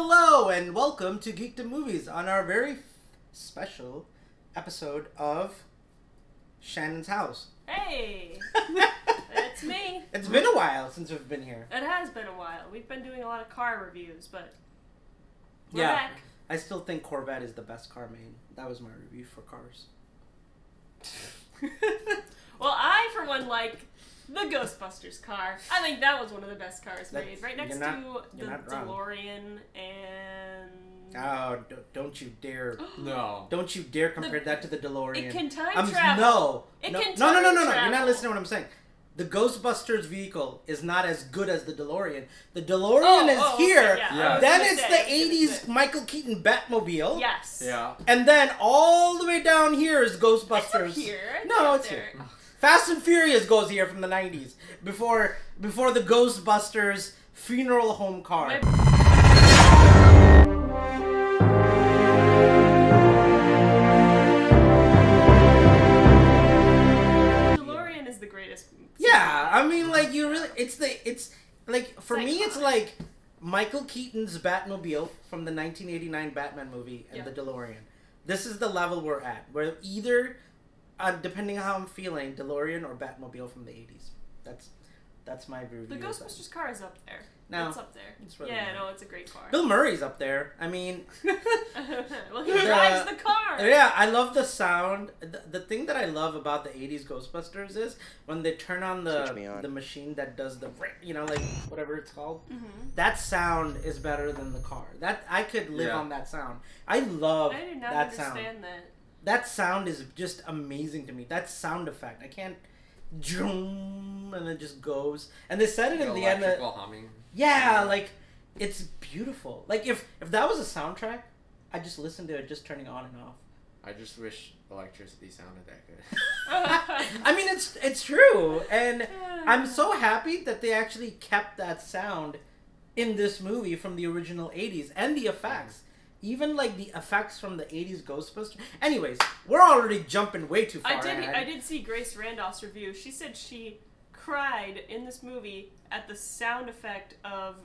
Hello and welcome to Geekdom Movies on our very special episode of Shannon's house. Hey, it's me. It's been a while since we've been here. It has been a while. We've been doing a lot of car reviews, but we're Yeah. back. I still think Corvette is the best car made. That was my review for cars. Well, I for one like the Ghostbusters car. I think that was one of the best cars That's- made, right next not- to the. DeLorean and. Oh, don't you dare! No. Don't you dare compare The- that to the DeLorean. It can time Um, travel. No, It no, can no, no, no, time no, no. You're not listening to what I'm saying. The Ghostbusters vehicle is not as good as the DeLorean. The DeLorean Oh, is oh, okay, here. yeah, Yeah. Then it's say, the I was gonna 80s say. Michael Keaton Batmobile. Yes. Yeah. And then all the way down here is It's up Ghostbusters. here. It's No, up it's there. here. Fast and Furious goes here from the 90s before before the Ghostbusters funeral home car. DeLorean is the greatest. Yeah, I mean, like you really, it's the it's like for It's me, it's like Michael Keaton's Batmobile from the 1989 Batman movie and Yeah. the DeLorean. This is the level we're at. Where either, uh, depending on how I'm feeling, DeLorean or Batmobile from the 80s. That's that's my review. The. Ghostbusters car is up there. No, it's up there. it's really yeah, not. no, it's a great car. Bill Murray's up there. I mean, well, he The- drives the car. yeah, I love the sound. The, the thing that I love about the '80s Ghostbusters is when they turn on the on. the machine that does the you know like whatever it's called. hmm That sound is better than the car. That I could live Yeah. on that sound. I love I did not that sound. understand that. That sound is just amazing to me. That sound effect, I can't. Zoom, and it just goes. And they said it in the end. That, electrical humming. yeah, like it's beautiful. Like if if that was a soundtrack, I just listen to it just turning on and off. I just wish electricity sounded that good. I mean, it's it's true, and I'm so happy that they actually kept that sound in this movie from the original '80s and the effects, even like the effects from the '80s Ghostbusters. Anyways, we're already jumping way too far. I did. ahead. I did see Grace Randolph's review. She said she cried in this movie at the sound effect of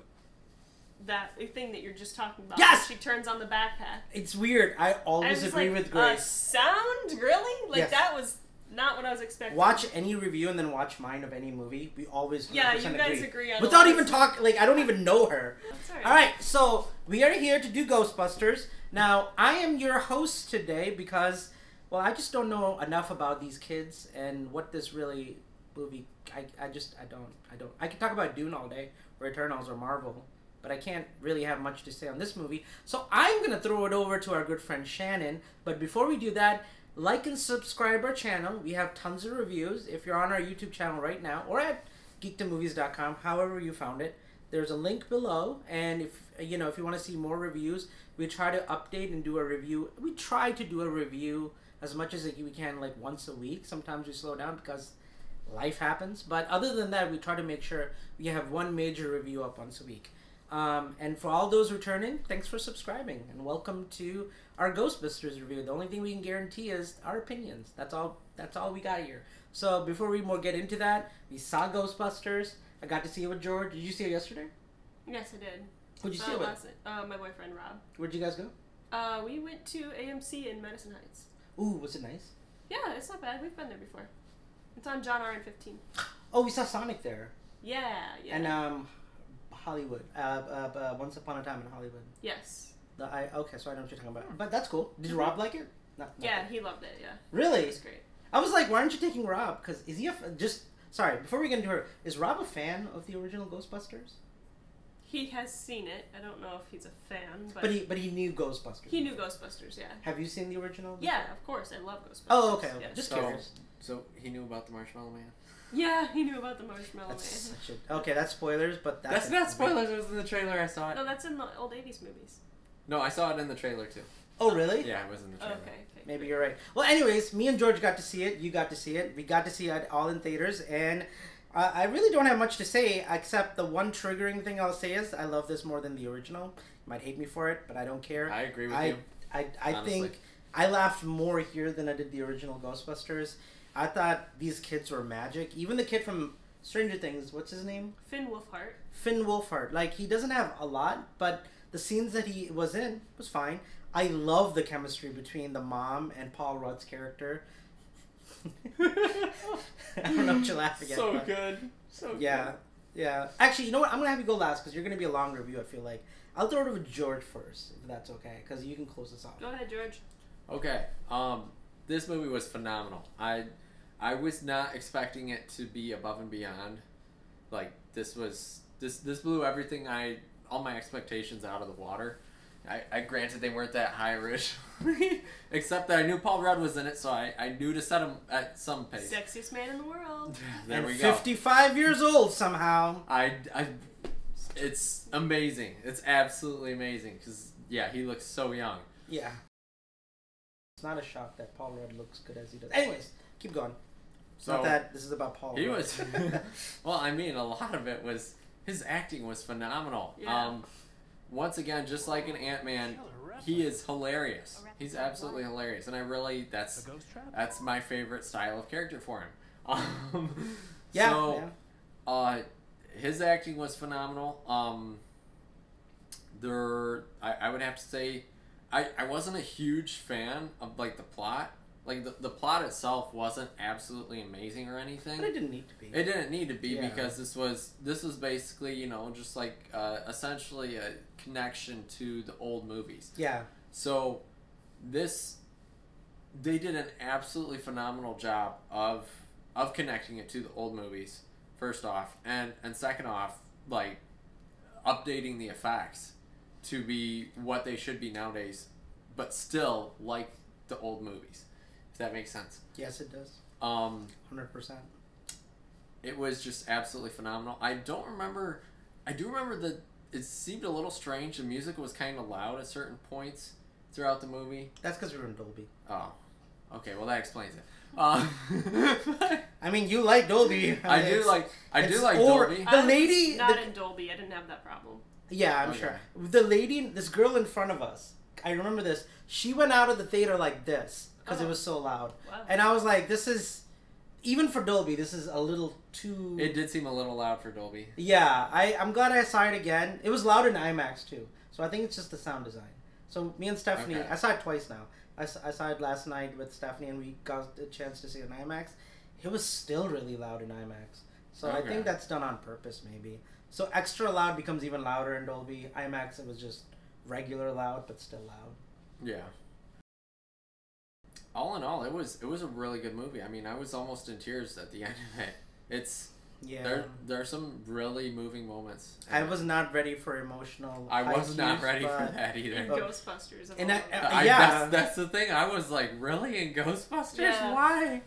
that thing that you're just talking about. Yes! She turns on the backpack. It's weird. I always agree like, with A Grace. sound? Really? Like Yes. that was not what I was expecting. Watch any review and then watch mine of any movie. We always Yeah, you guys agree. agree Without even talk, like I don't even know her. All right. All right, so we are here to do Ghostbusters. Now, I am your host today because, well, I just don't know enough about these kids and what this really movie. I, I just I don't I don't. I can talk about Dune all day or Eternals or Marvel, but I can't really have much to say on this movie. So I'm gonna throw it over to our good friend Shannon. But before we do that. Like and subscribe our channel. We have tons of reviews. If you're on our YouTube channel right now or at geekdommovies.com, however you found it, there's a link below. And if you know if you want to see more reviews we try to update and do a review. We try to do a review as much as we can like once a week. Sometimes we slow down because life happens. But other than that we try to make sure we have one major review up once a week. Um, and for all those returning thanks for subscribing and welcome to our ghostbusters review the only thing we can guarantee is our opinions that's all that's all we got here so before we more get into that we saw ghostbusters i got to see it with george did you see it yesterday Yes, I did. Who'd you see uh, it with? last. Uh, my boyfriend Rob. Where'd you guys go? Uh, we went to AMC in Madison Heights. Ooh, was it nice? Yeah, it's not bad. We've been there before. It's on John R and 15. Oh, we saw Sonic there, Yeah, yeah. and um, Hollywood. Uh, uh, uh, Once Upon a Time in Hollywood. yes. The I okay, so I know what you're talking about. Hmm. But that's cool. Did Rob like it? Not, not Yeah, he loved it. Yeah. It Really? was great. I was like, why aren't you taking Rob? Because is he a f- just? Sorry, before we get into her, is Rob a fan of the original Ghostbusters? He has seen it. I don't know if he's a fan, but, But he but he knew Ghostbusters. he knew Ghostbusters. Yeah. Have you seen the original? Yeah, of course. I love Ghostbusters. Oh, okay. okay. Yeah. Just So- curious. So he knew about the Marshmallow Man. Yeah, he knew about the Marshmallow That's Man. such a okay. That's spoilers, but that's, That's, not spoilers. It was in the trailer. I saw it. No, that's in the old '80s movies. No, I saw it in the trailer too. Oh, really? Yeah, it was in the Oh, trailer. okay. Okay. Maybe you're right. Well, anyways, me and George got to see it. You got to see it. We got to see it all in theaters, and uh, I really don't have much to say except the one triggering thing I'll say is I love this more than the original. You might hate me for it, but I don't care. I agree with I, you. I, I honestly. think I laughed more here than I did the original Ghostbusters. I thought these kids were magic. Even the kid from Stranger Things, what's his name? Finn Wolfhard. Finn Wolfhard. Like he doesn't have a lot, but the scenes that he was in was fine. I love the chemistry between the mom and Paul Rudd's character. I don't know what you're laughing at. So but- good. So Yeah, good. yeah. Actually, you know what? I'm gonna have you go last because you're gonna be a long review. I feel like I'll throw it over to George first, if that's okay, because you can close this off. Go ahead, George. Okay. Um, this movie was phenomenal. I, I was not expecting it to be above and beyond. Like this was this this blew everything I all my expectations out of the water. I, I granted they weren't that high originally, except that I knew Paul Rudd was in it, so I, I knew to set him at some pace. Sexiest man in the world. There and we go. 55 years old somehow. I, I, it's amazing. It's absolutely amazing because yeah, he looks so young. Yeah. It's not a shock that Paul Rudd looks good as he does. Anyways, keep going. It's So not that this is about Paul. he Rudd. was. well, I mean, a lot of it was his acting was phenomenal. Yeah. Um, once again, just like an Ant Man, he is hilarious. He's absolutely hilarious, and I really that's that's my favorite style of character for him. Um, yeah, so, yeah. Uh, his acting was phenomenal. Um, there, I, I would have to say, I, I wasn't a huge fan of like the plot. Like the, the plot itself wasn't absolutely amazing or anything. But it didn't need to be. It didn't need to be Yeah. because this was this was basically you know just like uh, essentially a connection to the old movies. yeah. So this they did an absolutely phenomenal job of of connecting it to the old movies first off and and second off like updating the effects to be what they should be nowadays but still like the old movies that makes sense Yes, it does. um 100%. it was just absolutely phenomenal i don't remember i do remember that it seemed a little strange the music was kind of loud at certain points throughout the movie That's because we were in Dolby. Oh, okay. Well, that explains it. Um, I mean, you like Dolby. I do like I do like or- Dolby. The lady- Not the- in Dolby. I didn't have that problem. Yeah, I'm Okay. sure. The lady, this girl in front of us, I remember this. She went out of the theater like this because it Oh. was so oh, loud. Wow. And I was like, this is, even for Dolby, this is a little too. It did seem a little loud for Dolby. Yeah, I, I'm glad I saw it again. It was loud in IMAX too. So I think it's just the sound design. So me and Stephanie, Okay. I saw it twice now. I saw it last night with Stephanie and we got a chance to see it in IMAX. It was still really loud in IMAX. So I think that's done on purpose maybe. So extra loud becomes even louder in Dolby. IMAX it was just regular loud but still loud. Yeah. All in all, it was it was a really good movie. I mean, I was almost in tears at the end of it. It's Yeah. there. There are some really moving moments. I was not ready for emotional. I high was not ready for that either. Ghostbusters. And all I- of. I- I, yeah. that's, that's the thing. I was like, really in Ghostbusters? Yeah. Why?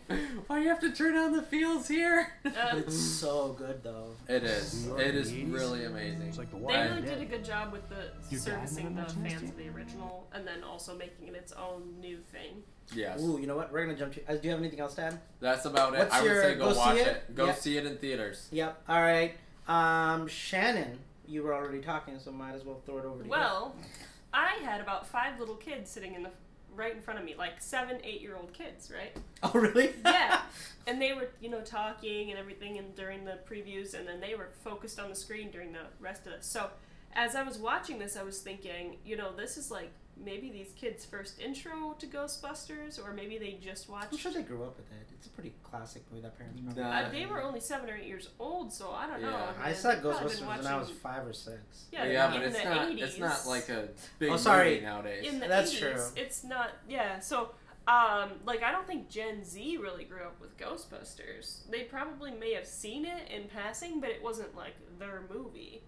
Why do you have to turn on the feels here? Uh, It's so good though. It is. New York It is in the 80s. really amazing. It's like the they really did a good job with the Your servicing the fans of the original, and then also making it its own new thing. Yes. Ooh, you know what? We're gonna jump to. Uh, do you have anything else to add? That's about it. What's I would your- say go, go watch it? it. Go Yeah. see it in theaters. Yep. All right. Um, Shannon, you were already talking, so might as well throw it over to you. Well, I had about five little kids sitting in the right in front of me, like seven, eight year old kids, right? Oh, really? Yeah. And they were, you know, talking and everything and during the previews and then they were focused on the screen during the rest of this. So as I was watching this I was thinking, you know, this is like maybe these kids' first intro to Ghostbusters or maybe they just watched I'm sure they grew up with it. It's a pretty classic movie that parents probably. Nah. uh, they were only seven or eight years old, so I don't know. Yeah. I mean, saw Ghostbusters been when I was five or six. Yeah, yeah, but it's not. 80s. It's not like a big Oh, sorry. movie nowadays. in the That's 80s. true. It's not, yeah. So, um, like, I don't think Gen Z really grew up with Ghostbusters. They probably may have seen it in passing, but it wasn't like their movie.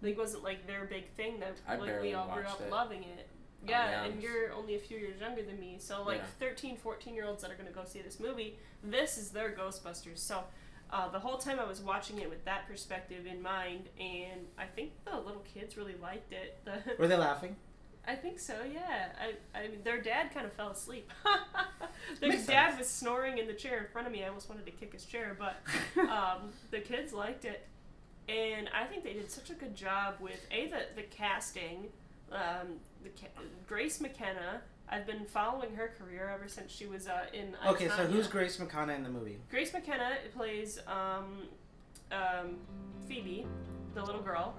Like, it wasn't like their big thing that I like we all grew up it. loving it. I'll Yeah, and you're only a few years younger than me. So, like, Yeah. 13, 14 year olds that are going to go see this movie, this is their Ghostbusters. So, uh, the whole time I was watching it with that perspective in mind, and I think the little kids really liked it. The Were they laughing? I think so. Yeah. I. I mean, their dad kind of fell asleep. their Makes dad sense. was snoring in the chair in front of me. I almost wanted to kick his chair, but um, the kids liked it, and I think they did such a good job with a the the casting. Um, the ca- Grace McKenna. I've been following her career ever since she was uh, in. Okay, so who's Grace McKenna in the movie? Grace McKenna plays um, um, Phoebe, the little girl.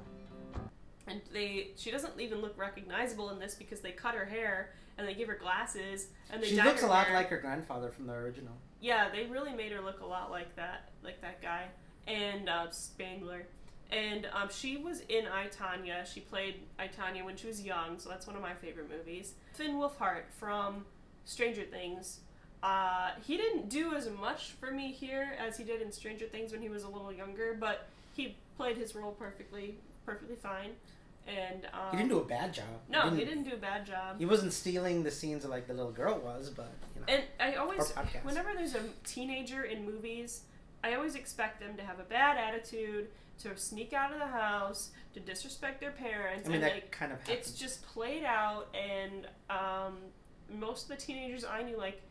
and they she doesn't even look recognizable in this because they cut her hair and they give her glasses and they She looks a lot hair. like her grandfather from the original. Yeah, they really made her look a lot like that, like that guy, and uh, Spengler. And um, she was in I Tonya. She played I Tonya when she was young, so that's one of my favorite movies. Finn Wolfhard from Stranger Things. Uh, he didn't do as much for me here as he did in Stranger Things when he was a little younger, but he played his role perfectly, perfectly fine. And um, He didn't do a bad job. no, he didn't do a bad job. He wasn't stealing the scenes like the little girl was, but you know. And I always, whenever there's a teenager in movies, I always expect them to have a bad attitude, to sneak out of the house, to disrespect their parents, I mean, and that like kind of happens. it's just played out. And um, most of the teenagers I knew, like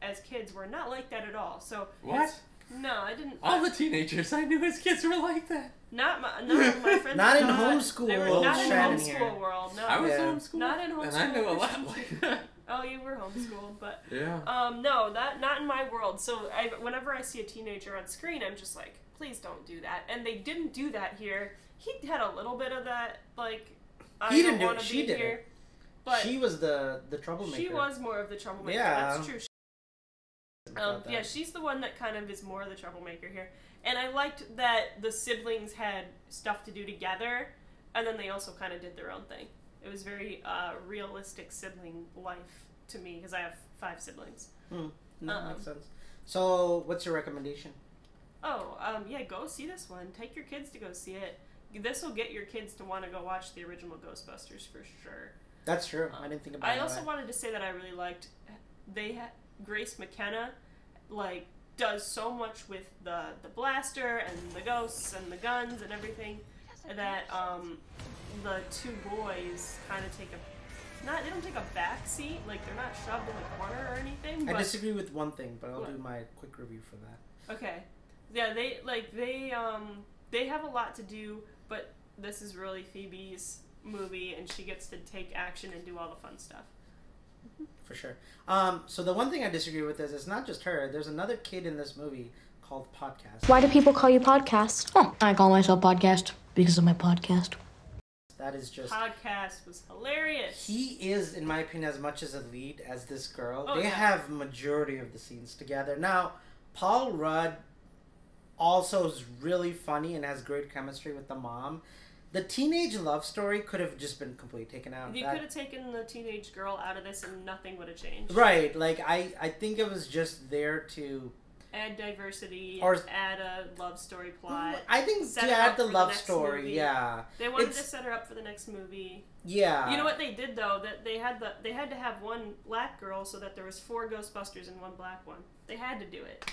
as kids, were not like that at all. So What? no, I didn't. All the teenagers I knew as kids were like that. not my, not my friends. Not in They homeschool were not in homeschool here. world. No, I was Yeah. homeschooled. Not in And I knew a homeschool lot like that. oh, you were homeschooled, but Yeah. Um, no, that not in my world. So I, whenever I see a teenager on screen, I'm just like, please don't do that. And they didn't do that here. He had a little bit of that, like, I He didn't do it, want to she be did here. it. But she was the the troublemaker. she was more of the troublemaker. Yeah. That's true. about Um, that. yeah, she's the one that kind of is more of the troublemaker here. And I liked that the siblings had stuff to do together, and then they also kind of did their own thing. It was very uh, realistic sibling life to me because I have five siblings. Hmm. No, Um, makes sense. So, what's your recommendation? Oh, um, yeah, go see this one. Take your kids to go see it. This will get your kids to want to go watch the original Ghostbusters for sure. That's true. I didn't think about that. I also that way. wanted to say that I really liked they ha- Grace McKenna like does so much with the the blaster and the ghosts and the guns and everything that um the two boys kind of take a not they don't take a back seat like they're not shoved in the corner or anything I disagree with one thing, but I'll What? do my quick review for that. Okay. Yeah, they like they um they have a lot to do, but this is really Phoebe's movie and she gets to take action and do all the fun stuff. For sure. Um, so the one thing I disagree with is it's not just her. There's another kid in this movie called Podcast. Why do people call you podcast? Oh, I call myself podcast because of my podcast. That is just Podcast was hilarious. he is, in my opinion, as much as a lead as this girl. Oh, they yeah. have majority of the scenes together. Now, Paul Rudd also is really funny and has great chemistry with the mom. The teenage love story could have just been completely taken out. you That- could have taken the teenage girl out of this and nothing would have changed. right, like I, I think it was just there to. Add diversity, Or- add a love story plot. I think set to add the for the love story, movie. yeah, They wanted It's- to set her up for the next movie. yeah. you know what they did though? That they had the they had to have one black girl so that there was four Ghostbusters and one black one. They had to do it.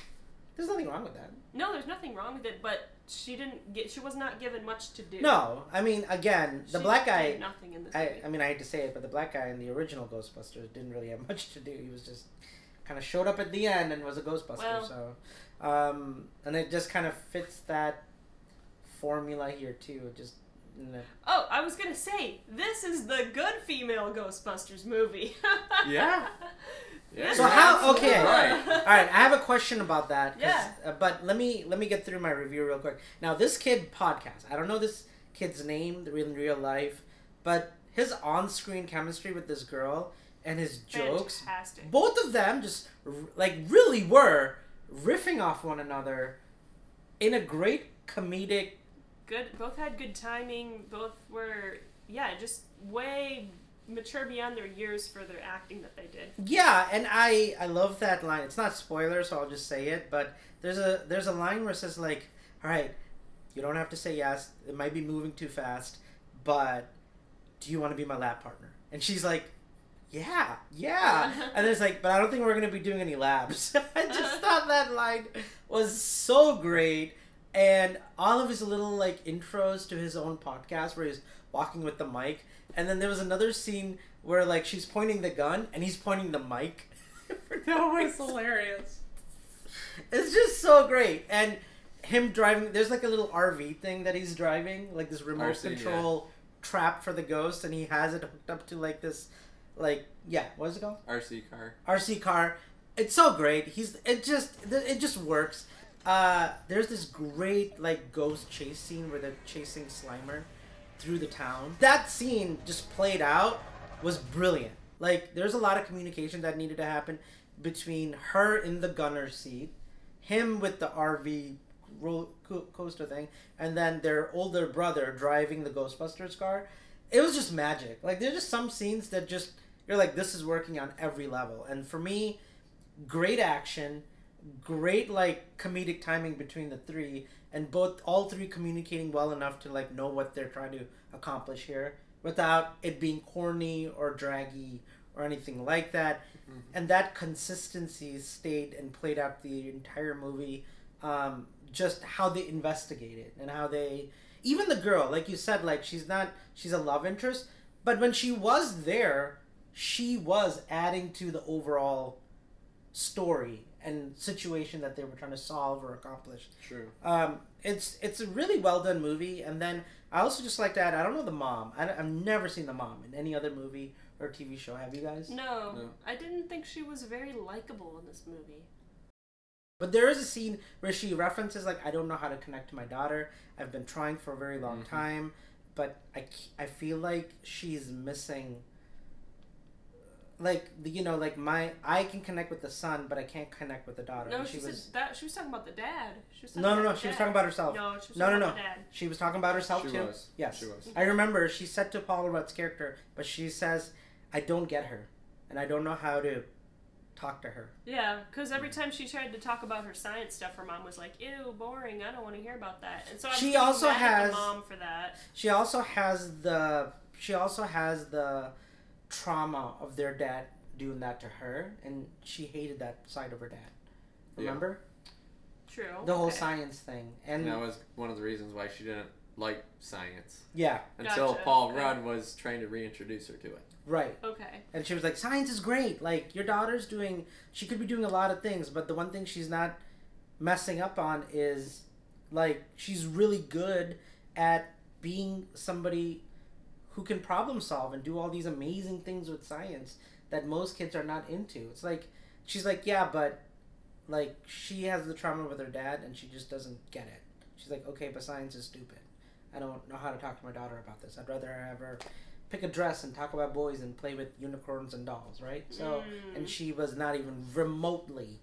There's nothing wrong with that. No, there's nothing wrong with it, but she didn't get. She was not given much to do. No, I mean, again, the She black did guy. Nothing in this I, movie. I mean, I hate to say it, but the black guy in the original Ghostbusters didn't really have much to do. He was just kind of showed up at the end and was a Ghostbuster. Well- so, um, and it just kind of fits that formula here too. It just n- Oh, I was gonna say this is the good female Ghostbusters movie. Yeah. Yeah, So how- okay. Right. all right. I have a question about that. Yeah. uh, but let me let me get through my review real quick. Now, this kid podcast. I don't know this kid's name the real in real life, but his on-screen chemistry with this girl and his jokes Fantastic. both of them just like really were riffing off one another in a great comedic Good. Both had good timing. Both were yeah, just way mature beyond their years for their acting that they did. yeah and i i love that line it's not spoiler so i'll just say it but there's a there's a line where it says like all right you don't have to say yes it might be moving too fast but do you want to be my lab partner and she's like yeah yeah. And it's like but i don't think we're going to be doing any labs. I just thought that line was so great. And all of his little like intros to his own podcast where he's walking with the mic. And then there was another scene where like she's pointing the gun and he's pointing the mic. That was hilarious. it's just so great. And him driving there's like a little rv thing that he's driving like this remote RC, yeah. control trap for the ghost. And he has it hooked up to like this like yeah what is it called RC car. RC car. It's so great. He's it just it just works. Uh, there's this great like ghost chase scene where they're chasing Slimer, through the town. That scene just played out was brilliant. Like there's a lot of communication that needed to happen between her in the gunner seat, him with the RV roller co- coaster thing, and then their older brother driving the Ghostbusters car. It was just magic. Like there's just some scenes that just you're like this is working on every level. And for me, great action, great like comedic timing between the three and both all three communicating well enough to like know what they're trying to accomplish here without it being corny or draggy or anything like that Mhm. and that consistency stayed and played out the entire movie um, just how they investigated and how they even the girl like you said like she's not she's a love interest but when she was there she was adding to the overall story and situation that they were trying to solve or accomplish True. um, it's it's a really well done movie, and then I also just like to add I don't know the mom. I, have never seen the mom in any other movie or TV show. Have you guys? No, No. I didn't think she was very likable in this movie. But there is a scene where she references like I don't know how to connect to my daughter. I've been trying for a very long Mhm. time, but I I feel like she's missing. Like you know, like my I can connect with the son, but I can't connect with the daughter. No, she, she was said that she was talking about the dad. She was talking no, no, no. the She was talking about herself. No, she was No, talking no, about no. the dad. She was talking about herself she too. was. Yes. She was. I remember she said to Paul Rudd's character, but she says, "I don't get her, and I don't know how to talk to her." Yeah, because every time she tried to talk about her science stuff, her mom was like, "Ew, boring. I don't want to hear about that." And so I'm She also has- the mom for that. She also has the she also has the trauma of their dad doing that to her, and she hated that side of her dad. Yeah. Remember True. the whole okay. science thing, and And that was one of the reasons why she didn't like science yeah, until Gotcha, Paul okay. Rudd was trying to reintroduce her to it. right. Okay. And she was like, "Science is great. Like your daughter's doing. She could be doing a lot of things, but the one thing she's not messing up on is like she's really good at being somebody who can problem solve and do all these amazing things with science that most kids are not into. It's like she's like, yeah, but like she has the trauma with her dad and she just doesn't get it. She's like, okay, but science is stupid. I don't know how to talk to my daughter about this. I'd rather have her pick a dress and talk about boys and play with unicorns and dolls, right? So, Mm. and she was not even remotely,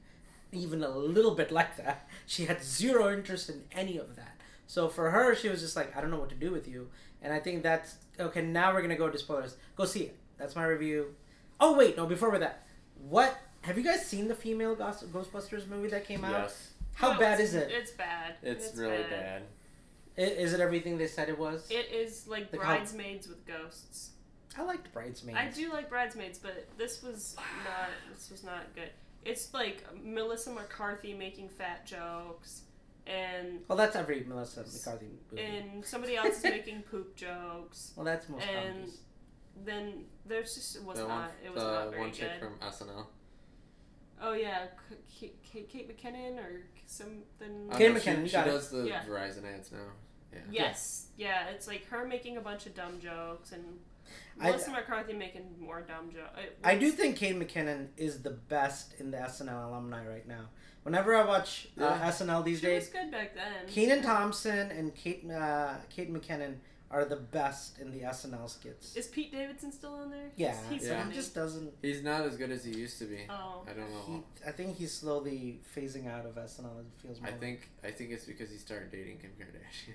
even a little bit like that. She had zero interest in any of that. So for her, she was just like, I don't know what to do with you. And I think that's okay. Now we're gonna go to spoilers. Go see it. That's my review. Oh wait, no. Before with that, what have you guys seen the female Ghost- Ghostbusters movie that came out? Yes, How No, bad is it? It's bad. it's, really bad. I- Is it everything they said it was? It is like Like how- bridesmaids with ghosts. I liked Bridesmaids. I do like bridesmaids, but this was not. This was not good. It's like Melissa McCarthy making fat jokes, and Well, that's every Melissa McCarthy movie. and somebody else is making poop jokes. well, that's most and- comedies. Then there's just it was the not. one, It was the not very one chick good. from SNL. Oh yeah, K- Kate, Kate McKinnon or something. Oh, Kate no, McKinnon, you She, does the Yeah. Verizon ads now. Yeah. Yes, yeah, it's like her making a bunch of dumb jokes and I- Melissa McCarthy making more dumb jokes. I do think Kate McKinnon is the best in the SNL alumni right now. Whenever I watch uh, Yeah. SNL these she days, was good back then. Kenan Thompson and Kate uh, Kate McKinnon are the best in the SNL skits. Is Pete Davidson still on there? yeah, he's, he's Yeah. funny. he just doesn't. He's not as good as he used to be. Oh, I don't know. He, I think he's slowly phasing out of SNL. It feels more. I think I think it's because he started dating Kim Kardashian.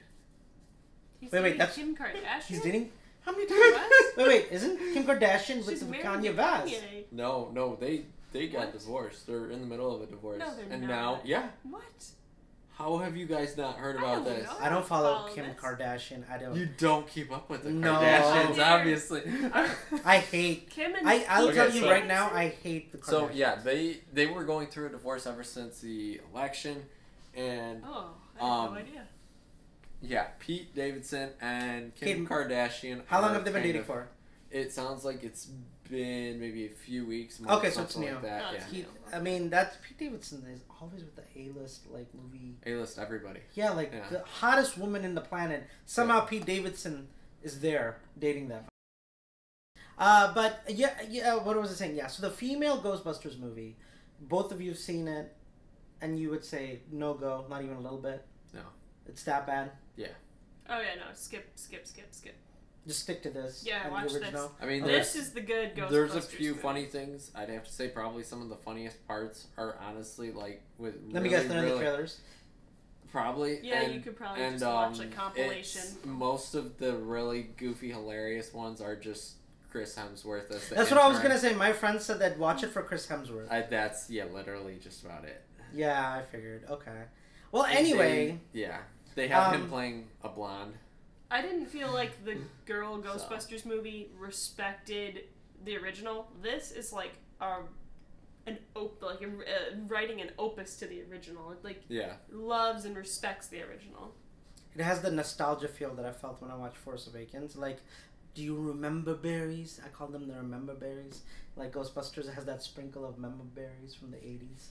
he's Wait, wait, dating that's- Kim Kardashian. he's dating. How many What? times? wait, wait, isn't Kim Kardashian She's with married Kanye to Vaz? No, no, they they got What? divorced. They're in the middle of a divorce. No, they're and not. now, yeah. What? How have you guys not heard about don't this? know. I don't follow Follow Kim this. Kardashian. I don't. You don't keep up with the No. Kardashians, Neither. obviously. I hate. Kim and I I'll Okay, tell you so- right now. I hate the Kardashians. so yeah, they they were going through a divorce ever since the election, and Oh, I had Um, no idea. Yeah, Pete Davidson and Kim Kate- Kardashian. How long have they been dating of- for? It sounds like it's been maybe a few weeks. Months, Okay, so it's new. Like that. Oh, yeah, He, I mean, that's Pete Davidson is always with the A-list like movie. A list everybody. Yeah, like Yeah. the hottest woman in the planet. Somehow Pete Davidson is there dating them. Uh, but yeah, yeah. What was I saying? Yeah. So the female Ghostbusters movie, both of you have seen it, and you would say no go, not even a little bit. No. It's that bad. Yeah. Oh yeah, no, skip, skip, skip, skip. Just stick to this. Yeah, and watch the this. original. I mean, there's This is the good Ghostbusters. there's a few movie. funny things. I'd have to say probably some of the funniest parts are honestly like with. Let me really, guess, they're in really, the trailers. Probably. Yeah, and, you could probably and just um, watch a compilation. it's- most of the really goofy, hilarious ones are just Chris Hemsworth as the That's what I was gonna say. My friend said that watch it for Chris Hemsworth. I, that's yeah, literally just about it. yeah, I figured. Okay. Well, And anyway, they- yeah, they have Um, him playing a blonde. I didn't feel like the girl So. Ghostbusters movie respected the original. This is like a an op- like a, uh, writing an opus to the original. It like Yeah, loves and respects the original. it has the nostalgia feel that I felt when I watched Force Awakens. Like, do you remember berries? I call them the remember berries. Like Ghostbusters has that sprinkle of member berries from the '80s.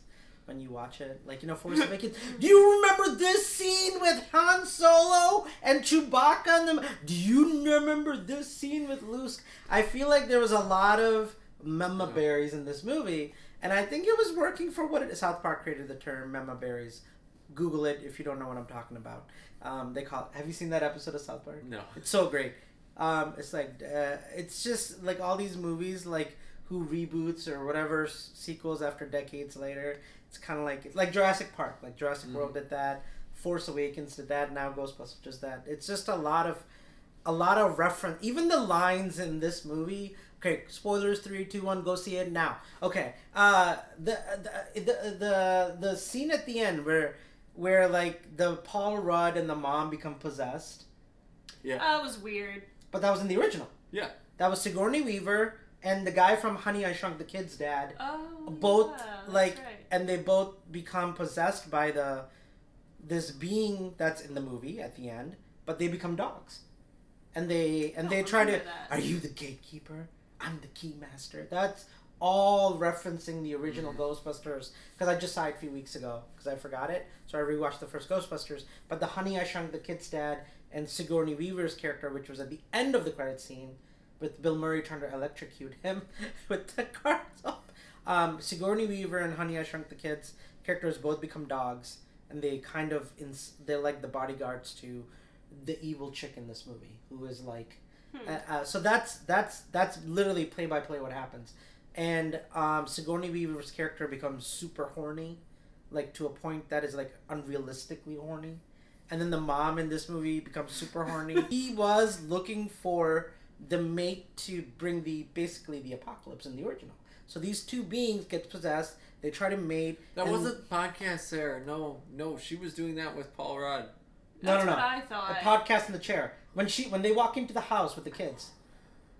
When you watch it, like you know, Force Awakens. Do you remember this scene with Han Solo and Chewbacca and them? Do you remember this scene with Luke? I feel like there was a lot of Yeah. berries in this movie, and I think it was working for what it, South Park created the term member berries. Google it if you don't know what I'm talking about. Um, they call. It, Have you seen that episode of South Park? no, It's so great. Um, it's like uh, it's just like all these movies like who reboots or whatever s- sequels after decades later. It's kind of like it's like Jurassic Park. Like Jurassic Mhm. World did that. Force Awakens did that. Now Ghostbusters does that. It's just a lot of a lot of reference. Even the lines in this movie. Okay, spoilers. Three, two, one. Go see it now. Okay. Uh, the the the the, the scene at the end where where like the Paul Rudd and the mom become possessed. Yeah. That was weird. But that was in the original. Yeah. That was Sigourney Weaver and the guy from Honey I Shrunk the Kid's dad, Oh, Both, yeah, that's like- right. And they both become possessed by the this being that's in the movie at the end, but they become dogs. And they and they try to that. Are you the gatekeeper? I'm the key master. That's all referencing the original mm-hmm. Ghostbusters because I just saw it a few weeks ago because I forgot it. So I rewatched the first Ghostbusters. But the Honey I Shrunk the Kid's dad and Sigourney Weaver's character, which was at the end of the credit scene, with Bill Murray trying to electrocute him with the cards up. Um, Sigourney Weaver and Honey I Shrunk the Kids characters both become dogs, and they kind of ins- they're like the bodyguards to the evil chick in this movie, who is like Hmm. uh, uh, so that's that's that's literally play by play what happens, and um, Sigourney Weaver's character becomes super horny, like to a point that is like unrealistically horny, and then the mom in this movie becomes super horny. he was looking for the mate to bring the basically the apocalypse in the original. So these two beings get possessed. They try to mate. That and- wasn't podcast, Sarah. No, no, she was doing that with Paul Rudd. No, That's no, no. what I a thought. podcast in the chair when she when they walk into the house with the kids,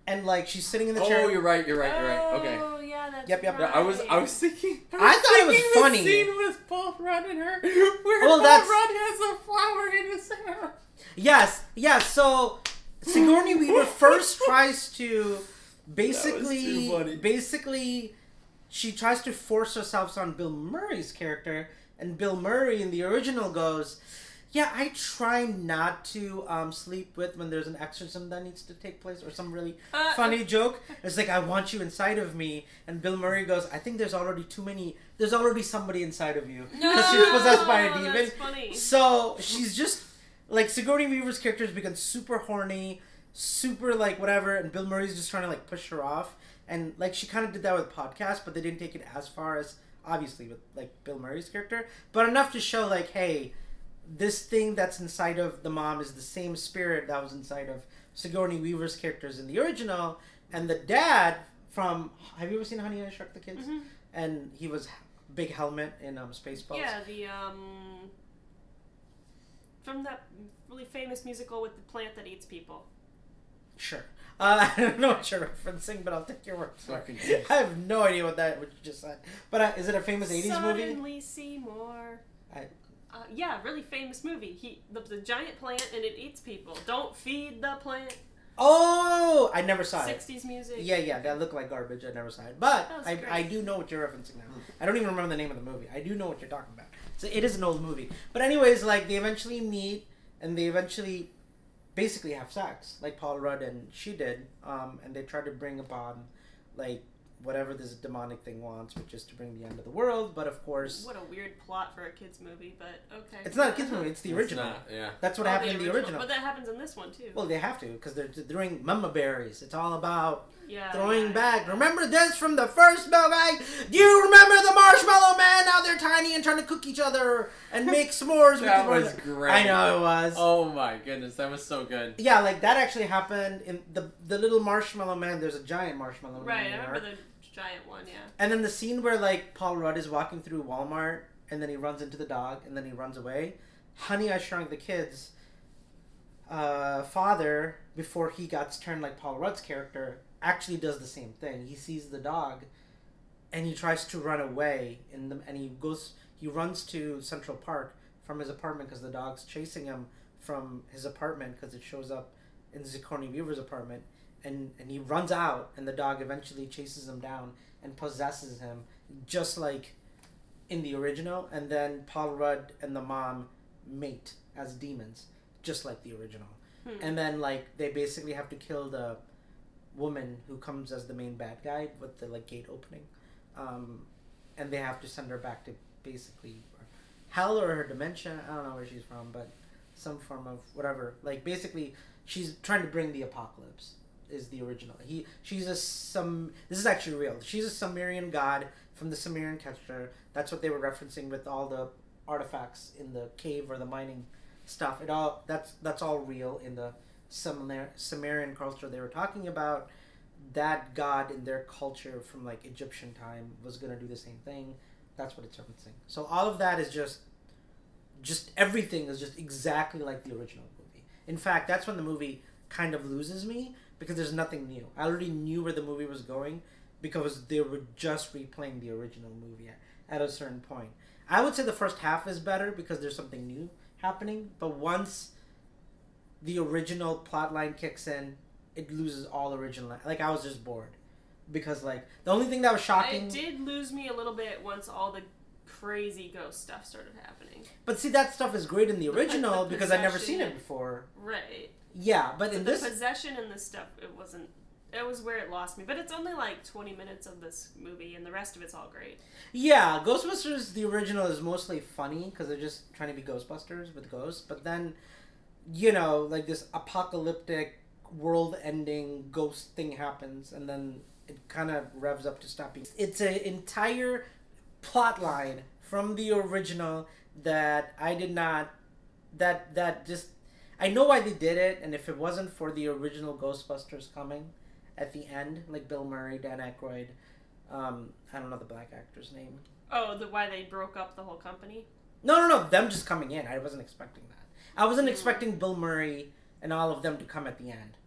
and like she's sitting in the chair. Oh, you're right. You're right. You're right. Oh, okay. Oh, yeah, that's Yep, yep. Right. I was I was thinking. I thought it was thinking the funny. scene with Paul Rudd and her, where Well, Paul that's- Rudd has a flower in his hair. Yes, yes. So Sigourney Weaver first tries to basically, too funny. basically, she tries to force herself on Bill Murray's character, and Bill Murray in the original goes, "Yeah, I try not to um, sleep with when there's an exorcism that needs to take place or some really Uh, funny joke. It's like I want you inside of me, and Bill Murray goes, "I think there's already too many. There's already somebody inside of you No, because she's possessed by a demon." That's funny. So she's just like Sigourney Weaver's character has become super horny, super like whatever, and Bill Murray's just trying to like push her off. And like she kind of did that with podcast, but they didn't take it as far as obviously with like Bill Murray's character, but enough to show like, hey, this thing that's inside of the mom is the same spirit that was inside of Sigourney Weaver's characters in the original, and the dad from Have you ever seen Honey I Shrunk the Kids? Mhm. And he was big helmet in um Spaceballs. Yeah, the um from that really famous musical with the plant that eats people. Sure. Uh, I don't know what you're referencing, but I'll take your word for it. I have no idea what that what you just said. But uh, is it a famous '80s movie? Suddenly Seymour. I- Uh, yeah, really famous movie. He the, the giant plant and it eats people. Don't feed the plant. Oh, I never saw it. Sixties music. Yeah, yeah, that looked like garbage. I never saw it, but I, great. I do know what you're referencing now. I don't even remember the name of the movie. I do know what you're talking about. So it is an old movie. But anyways, like they eventually meet and they eventually basically have sex, like Paul Rudd and she did. Um, and they try to bring upon like whatever this demonic thing wants, which is to bring the end of the world. But of course, What a weird plot for a kids movie, but okay. it's not a kids movie; it's the It's original. not- yeah. That's what Oh, happened in the original. But that happens in this one too. Well, they have to because they're they're doing mama berries. It's all about yeah. throwing yeah, back. Remember this from the first movie? Do you remember the Marshmallow Man? Now they're tiny and trying to cook each other and make s'mores. That was great. I know it was. Oh my goodness, that was so good. Yeah, like that actually happened in the the little Marshmallow Man. There's a giant Marshmallow Man. Right, I remember the giant one. Yeah. And then the scene where like Paul Rudd is walking through Walmart and then he runs into the dog and then he runs away. Honey, I Shrunk the Kids. Uh, father, before he got turned like Paul Rudd's character, actually does the same thing. He sees the dog, and he tries to run away. In the and he goes, he runs to Central Park from his apartment because the dog's chasing him from his apartment because it shows up in Sigourney Weaver's apartment, and and he runs out, and the dog eventually chases him down and possesses him, just like in the original. And then Paul Rudd and the mom mate as demons, just like the original. Hmm. And then like they basically have to kill the woman who comes as the main bad guy with the like gate opening, um, and they have to send her back to basically hell or her dimension. I don't know where she's from, but some form of whatever. Like basically, she's trying to bring the apocalypse. Is the original? He she's a some. This is actually real. She's a Sumerian god from the Sumerian culture. That's what they were referencing with all the artifacts in the cave or the mining stuff. It all that's that's all real in the Sumer- Sumerian culture they were talking about. That god in their culture from like Egyptian time was gonna do the same thing. That's what it's referencing. So all of that is just, just everything is just exactly like the original movie. In fact, that's when the movie kind of loses me because there's nothing new. I already knew where the movie was going because they were just replaying the original movie at, at a certain point. I would say the first half is better because there's something new happening, but once the original plot line kicks in, it loses all original. Like I was just bored because like the only thing that was shocking. It did lose me a little bit once all the crazy ghost stuff started happening. But see, that stuff is great in the Like the original because I'd never seen it before. Right. Yeah, but in the this, possession and this stuff, it wasn't. It was where it lost me. But it's only like 20 minutes of this movie, and the rest of it's all great. yeah, Ghostbusters the original is mostly funny because they're just trying to be Ghostbusters with ghosts. But then, you know, like this apocalyptic, world-ending ghost thing happens, and then it kind of revs up to stopping. It's an entire plot line from the original that I did not. That that just I know why they did it, and if it wasn't for the original Ghostbusters coming at the end, like Bill Murray, Dan Aykroyd, um, I don't know the black actor's name. Oh, the why they broke up the whole company? No, no, no, them just coming in. I wasn't expecting that. I wasn't expecting Bill Murray and all of them to come at the end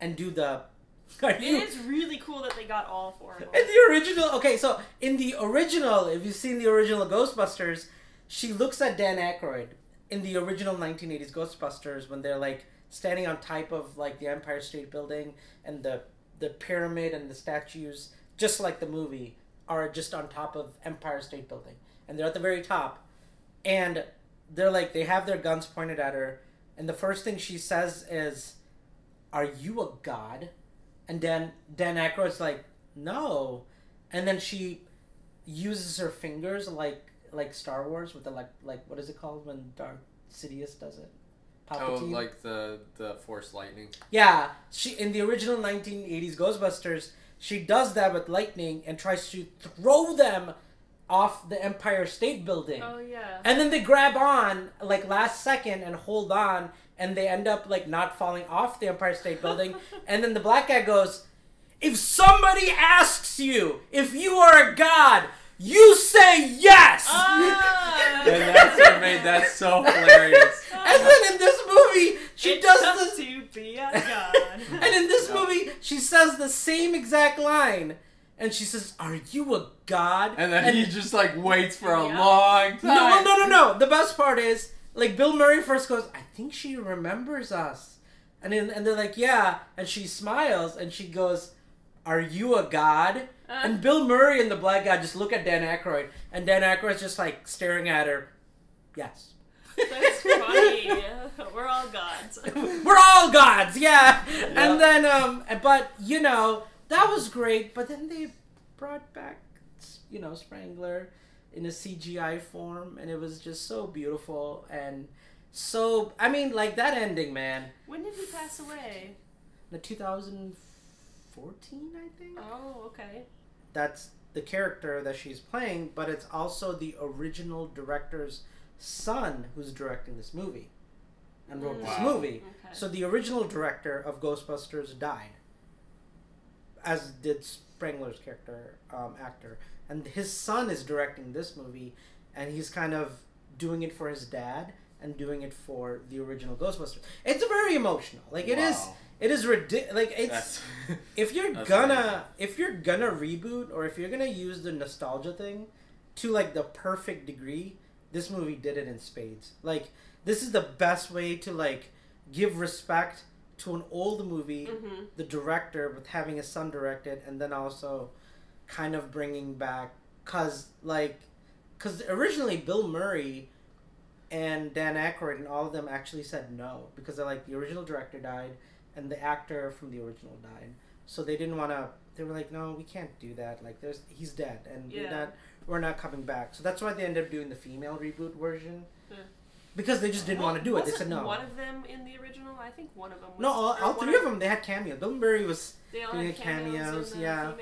and do the. It you- is really cool that they got all four of them. In the original, okay, so in the original, if you've seen the original Ghostbusters, she looks at Dan Aykroyd in the original 1980s Ghostbusters when they're like standing on top of like the Empire State Building and the the pyramid and the statues, just like the movie, are just on top of Empire State Building, and they're at the very top, and they're like they have their guns pointed at her, and the first thing she says is, "Are you a god?" And then Dan Aykroyd's like, "No," and then she uses her fingers like like Star Wars with the like like what is it called when Darth Sidious does it? Oh, Palpatine? like the the Force lightning. Yeah, she in the original 1980s Ghostbusters, she does that with lightning and tries to throw them off the Empire State Building. Oh yeah. And then they grab on like last second and hold on and they end up like not falling off the Empire State Building. and then the black guy goes, "If somebody asks you if you are a god, you say yes." Ah! And that's what made that so hilarious. and then in this movie, she It's does tough this to be a god. And in this Yeah. movie, she says the same exact line. And she says, Are you a god? And then he just like waits for a Yeah. long time. No, no, no, no. The best part is, like, Bill Murray first goes, I think she remembers us. And then, and they're like, Yeah. And she smiles and she goes, Are you a god? Uh, And Bill Murray and the black guy just look at Dan Aykroyd. And Dan Aykroyd's just like staring at her. Yes. that's funny. We're all gods. We're all gods, yeah. Yeah. And then, um, but you know, that was great. But then they brought back, you know, Spengler in a CGI form, and it was just so beautiful and so. I mean, like that ending, man. When did he pass away? The 2014, I think. Oh, okay. That's the character that she's playing, but it's also the original director's son who's directing this movie and wrote this mm. Wow. movie. Okay. So the original director of Ghostbusters died, as did Spengler's character um, actor, and his son is directing this movie, and he's kind of doing it for his dad and doing it for the original Ghostbusters. It's very emotional. Like it is. Wow. It is ridiculous. Like it's That's if you're gonna if you're gonna reboot or if you're gonna use the nostalgia thing to like the perfect degree, this movie did it in spades. Like this is the best way to like give respect to an old movie, Mm-hmm. the director with having his son direct it, and then also kind of bringing back cause like cause originally Bill Murray and Dan Aykroyd and all of them actually said no because they're like the original director died and the actor from the original died, so they didn't want to. They were like, no, we can't do that. Like, there's he's dead, and we're Yeah. not we're not coming back. So that's why they ended up doing the female reboot version. Yeah. Because they just didn't want to do it. They said no. One of them in the original. I think one of them. Was, no, all, all three of them they had cameos. Bill Murray was They all doing had cameos, cameos, yeah.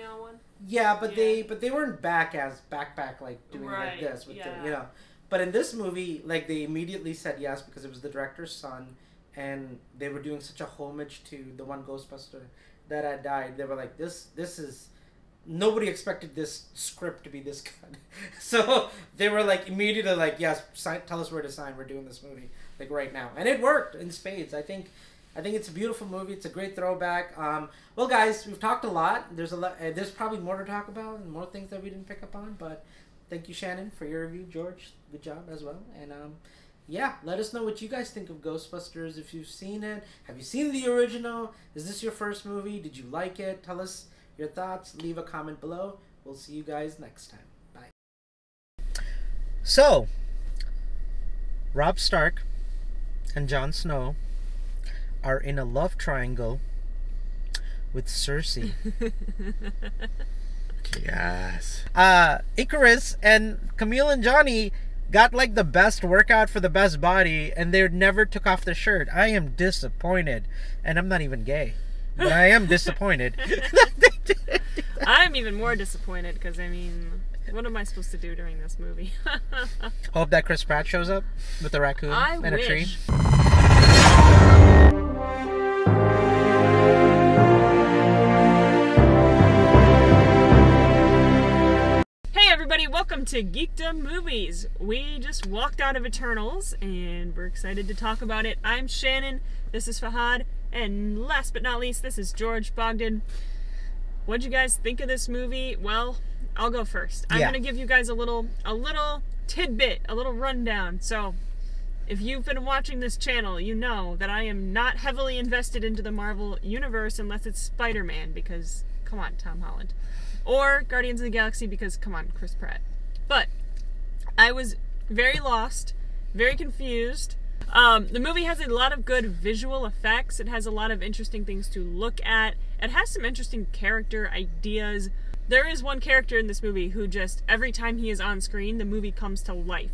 Yeah, but Yeah. they but they weren't back as back back like doing like this with yeah. the you know. But in this movie, like they immediately said yes because it was the director's son, and they were doing such a homage to the one Ghostbuster that had died. They were like, this this is nobody expected this script to be this good, so they were like immediately like yes, sign, tell us where to sign. We're doing this movie like right now, and it worked in spades. I think. I think it's a beautiful movie. It's a great throwback. Um, well, guys, we've talked a lot. There's a lot. Uh, there's probably more to talk about and more things that we didn't pick up on. But thank you, Shannon, for your review. George, good job as well. And um, yeah, let us know what you guys think of Ghostbusters. If you've seen it, have you seen the original? Is this your first movie? Did you like it? Tell us your thoughts. Leave a comment below. We'll see you guys next time. Bye. So, Robb Stark and Jon Snow are in a love triangle with Sersi. yes. uh, Icarus and Kumail Nanjiani got like the best workout for the best body, and they never took off the shirt. I am disappointed, and I'm not even gay, but I am disappointed. I'm even more disappointed because I mean, what am I supposed to do during this movie? Hope that Chris Pratt shows up with a raccoon I and a tree. Hey everybody, welcome to Geekdom Movies. We just walked out of Eternals and we're excited to talk about it. I'm Shannon, this is Fahad, and last but not least, this is George Bogdan. What'd you guys think of this movie? Well, I'll go first. I'm Yeah. gonna give you guys a little a little tidbit, a little rundown. So if you've been watching this channel, you know that I am not heavily invested into the Marvel universe unless it's Spider-Man because come on, Tom Holland. Or Guardians of the Galaxy because come on, Chris Pratt. But I was very lost, very confused. Um, the movie has a lot of good visual effects. It has a lot of interesting things to look at. It has some interesting character ideas. There is one character in this movie who just, every time he is on screen, the movie comes to life.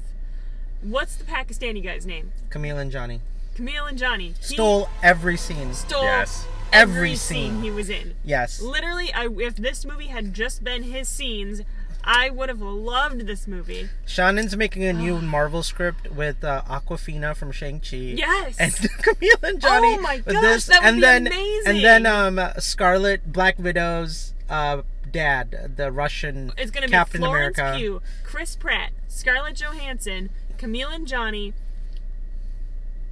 What's the Pakistani guy's name? Kumail Nanjiani Camille and Johnny. He stole every scene. stole Yes. every, Every scene scene. he was in. Yes. Literally, I, if this movie had just been his scenes, I would have loved this movie. Shannon's making a new Marvel script with uh, Awkwafina from Shang Chi. Yes. And Kumail Nanjiani. Oh my gosh, this, that would and be then, amazing. And then um, Scarlet Black Widow's uh, dad, the Russian It's gonna be Captain Florence America. Pugh, Chris Pratt, Scarlett Johansson, Kumail Nanjiani,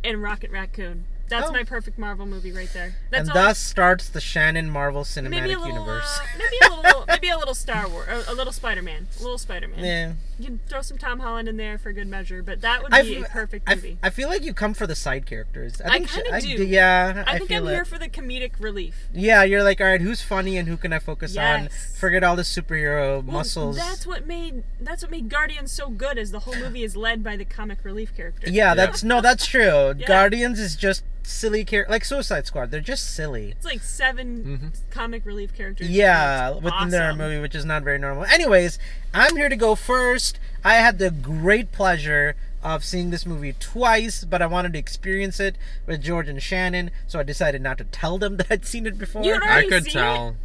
and Rocket Raccoon. That's Oh. my perfect Marvel movie right there. That's and all. thus starts the Shannon Marvel Cinematic maybe a little, Universe. uh, maybe a little, maybe a little Star Wars, a, a little Spider-Man, a little Spider-Man. yeah. You can throw some Tom Holland in there for good measure, but that would I be a f- perfect movie. I feel like you come for the side characters. I I kinda I do. Yeah, I, I think feel I'm it. here for the comedic relief. Yeah, you're like, all right, who's funny and who can I focus on? Forget all the superhero Well, muscles. That's what made that's what made Guardians so good. Is the whole movie is led by the comic relief character. Yeah, that's no, that's true. Yeah. Guardians is just silly character like Suicide Squad. They're just silly. It's like 7 Mm-hmm. comic relief characters. Yeah, It's within their movie, which is not very normal. Anyways, I'm here to go first. I had the great pleasure of seeing this movie twice, but I wanted to experience it with George and Shannon, so I decided not to tell them that I'd seen it before. You had I could seen tell.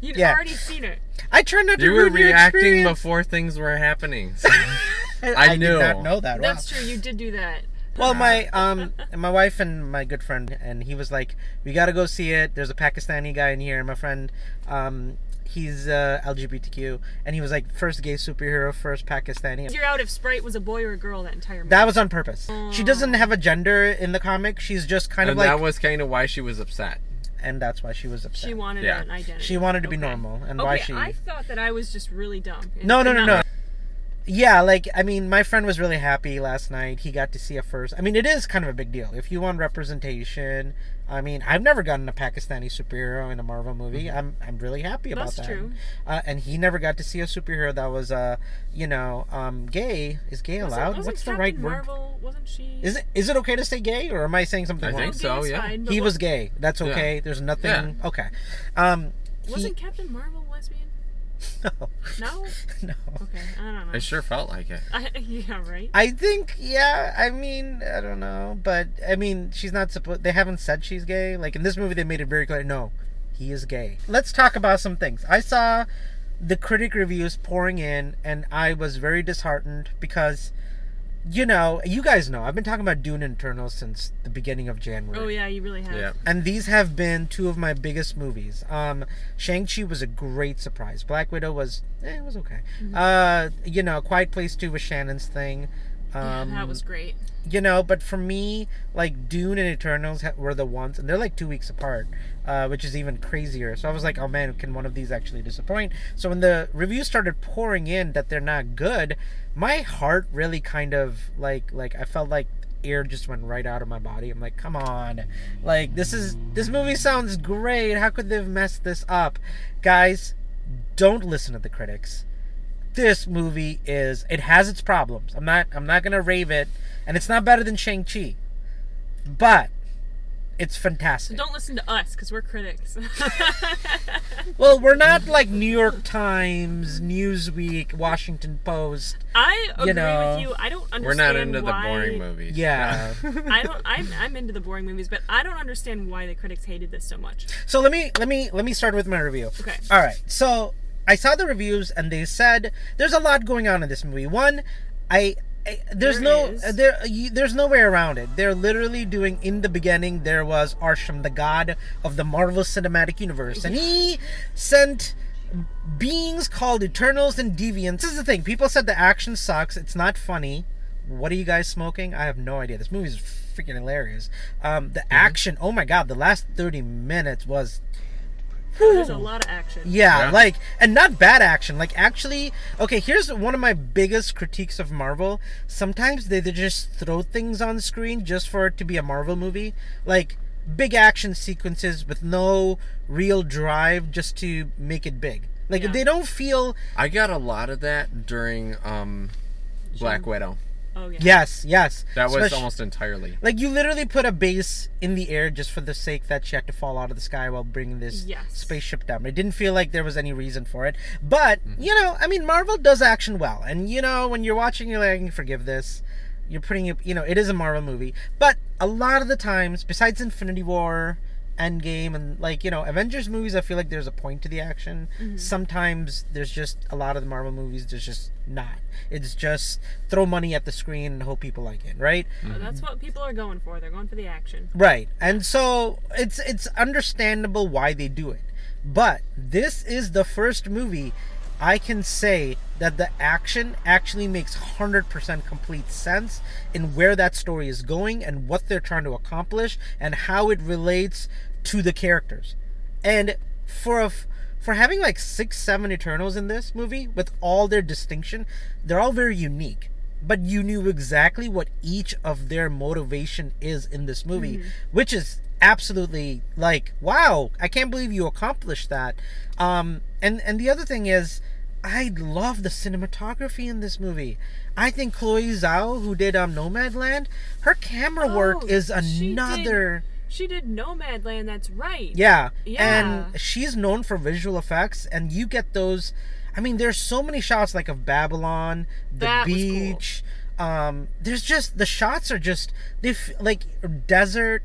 You'd Yeah. already seen it. I tried not to You were ruin your reacting experience. before things were happening. so- I, I did knew. not know that. Wow. That's true. You did do that. Well, my um, my wife and my good friend, and he was like, "We got to go see it." There's a Pakistani guy in here. My friend, um, he's uh, LGBTQ, and he was like, first gay superhero, first Pakistani. Figure out if Sprite was a boy or a girl that entire movie. That was on purpose. She doesn't have a gender in the comic. She's just kind and of like, that was kind of why she was upset. and that's why she was upset. she wanted Yeah. an identity. She wanted to be normal, and okay, why she? I thought that I was just really dumb. and No, no, no, no. Yeah, like I mean, my friend was really happy last night. He got to see a first. I mean, it is kind of a big deal if you want representation. I mean, I've never gotten a Pakistani superhero in a Marvel movie. I'm I'm really happy about that. That's that. true. Uh, and he never got to see a superhero that was uh, you know, um, gay. Is gay Wasn't- allowed? wasn't What's the Captain right word? Marvel, Wasn't she? Is it is it okay to say gay or am I saying something I wrong? think so, yeah. fine, He wa- was gay. That's Yeah. okay. There's nothing. Yeah. Okay. Um, Wasn't Captain Marvel lesbian? no, No. no. Okay, I don't know. I sure felt like it. I, yeah, right. I think, yeah. I mean, I don't know, but I mean, she's not supposed. They haven't said she's gay. Like in this movie, they made it very clear. No, he is gay. Let's talk about some things. I saw the critic reviews pouring in, and I was very disheartened because, you know, you guys know I've been talking about Dune Eternal since the beginning of January. Oh yeah, you really have. Yeah. And these have been two of my biggest movies. Um, Shang-Chi was a great surprise. Black Widow was, eh, it was okay. Uh, you know, Quiet Place 2 was Shannon's thing. Um, that was great. you know, but for me, like Dune and Eternals were the ones, and they're like two weeks apart, uh, which is even crazier. So I was like, oh man, can one of these actually disappoint? So when the reviews started pouring in that they're not good, my heart really kind of like like I felt like air just went right out of my body. I'm like, come on, like this is this movie sounds great. How could they've messed this up, guys? Don't listen to the critics this movie is it has its problems. I'm not I'm not gonna rave it, and it's not better than Shang Chi, but it's fantastic. Don't listen to us because we're critics. Well, we're not like New York Times, Newsweek, Washington Post. I agree know, with you. I don't understand We're not into why, the boring movies. Yeah. I don't. I'm, I'm into the boring movies, but I don't understand why the critics hated this so much. so let me let me let me start with my review. Okay. All right. So I saw the reviews and they said there's a lot going on in this movie. One, I. I there's There no is. there you, there's no way around it. They're literally doing in the beginning there was Arishem the god of the Marvel Cinematic Universe and he sent beings called Eternals and Deviants. This is the thing. People said the action sucks. It's not funny. What are you guys smoking? I have no idea. This movie is freaking hilarious. Um, the action. Oh my god, the last thirty minutes was. There's a lot of action. Yeah, Yeah. like, and not bad action. Like, actually, okay, here's one of my biggest critiques of Marvel. Sometimes they, they just throw things on screen just for it to be a Marvel movie. Like, big action sequences with no real drive just to make it big. Like, Yeah. they don't feel. I got a lot of that during um, Black Widow. Oh yeah. Yes, yes. That was Especially- almost entirely. Like you literally put a base in the air just for the sake that she had to fall out of the sky while bringing this Yes. spaceship down. It didn't feel like there was any reason for it. But Mm-hmm. you know, I mean, Marvel does action well, and you know, when you're watching, you're like, I can forgive this. You're putting it, you know, it is a Marvel movie. But a lot of the times, besides Infinity War, Endgame, and like you know, Avengers movies, I feel like there's a point to the action. Sometimes there's just a lot of the Marvel movies. There's just not. It's just throw money at the screen and hope people like it, right? Uh, That's what people are going for. They're going for the action. Right. And so it's it's understandable why they do it. But this is the first movie I can say that the action actually makes 100% complete sense in where that story is going and what they're trying to accomplish and how it relates to the characters. And for a f- for having like 6 7 Eternals in this movie with all their distinction, they're all very unique but you knew exactly what each of their motivation is in this movie, which is absolutely like wow! I can't believe you accomplished that. Um, and and the other thing is, I love the cinematography in this movie. I think Chloe Zhao, who did um, Nomadland, her camera work Oh, is she did- another. She did Nomadland. That's right. Yeah. Yeah. And she's known for visual effects, and you get those. I mean, there's so many shots like of Babylon, the That was cool. beach. Um, there's just the shots are just they f- like desert,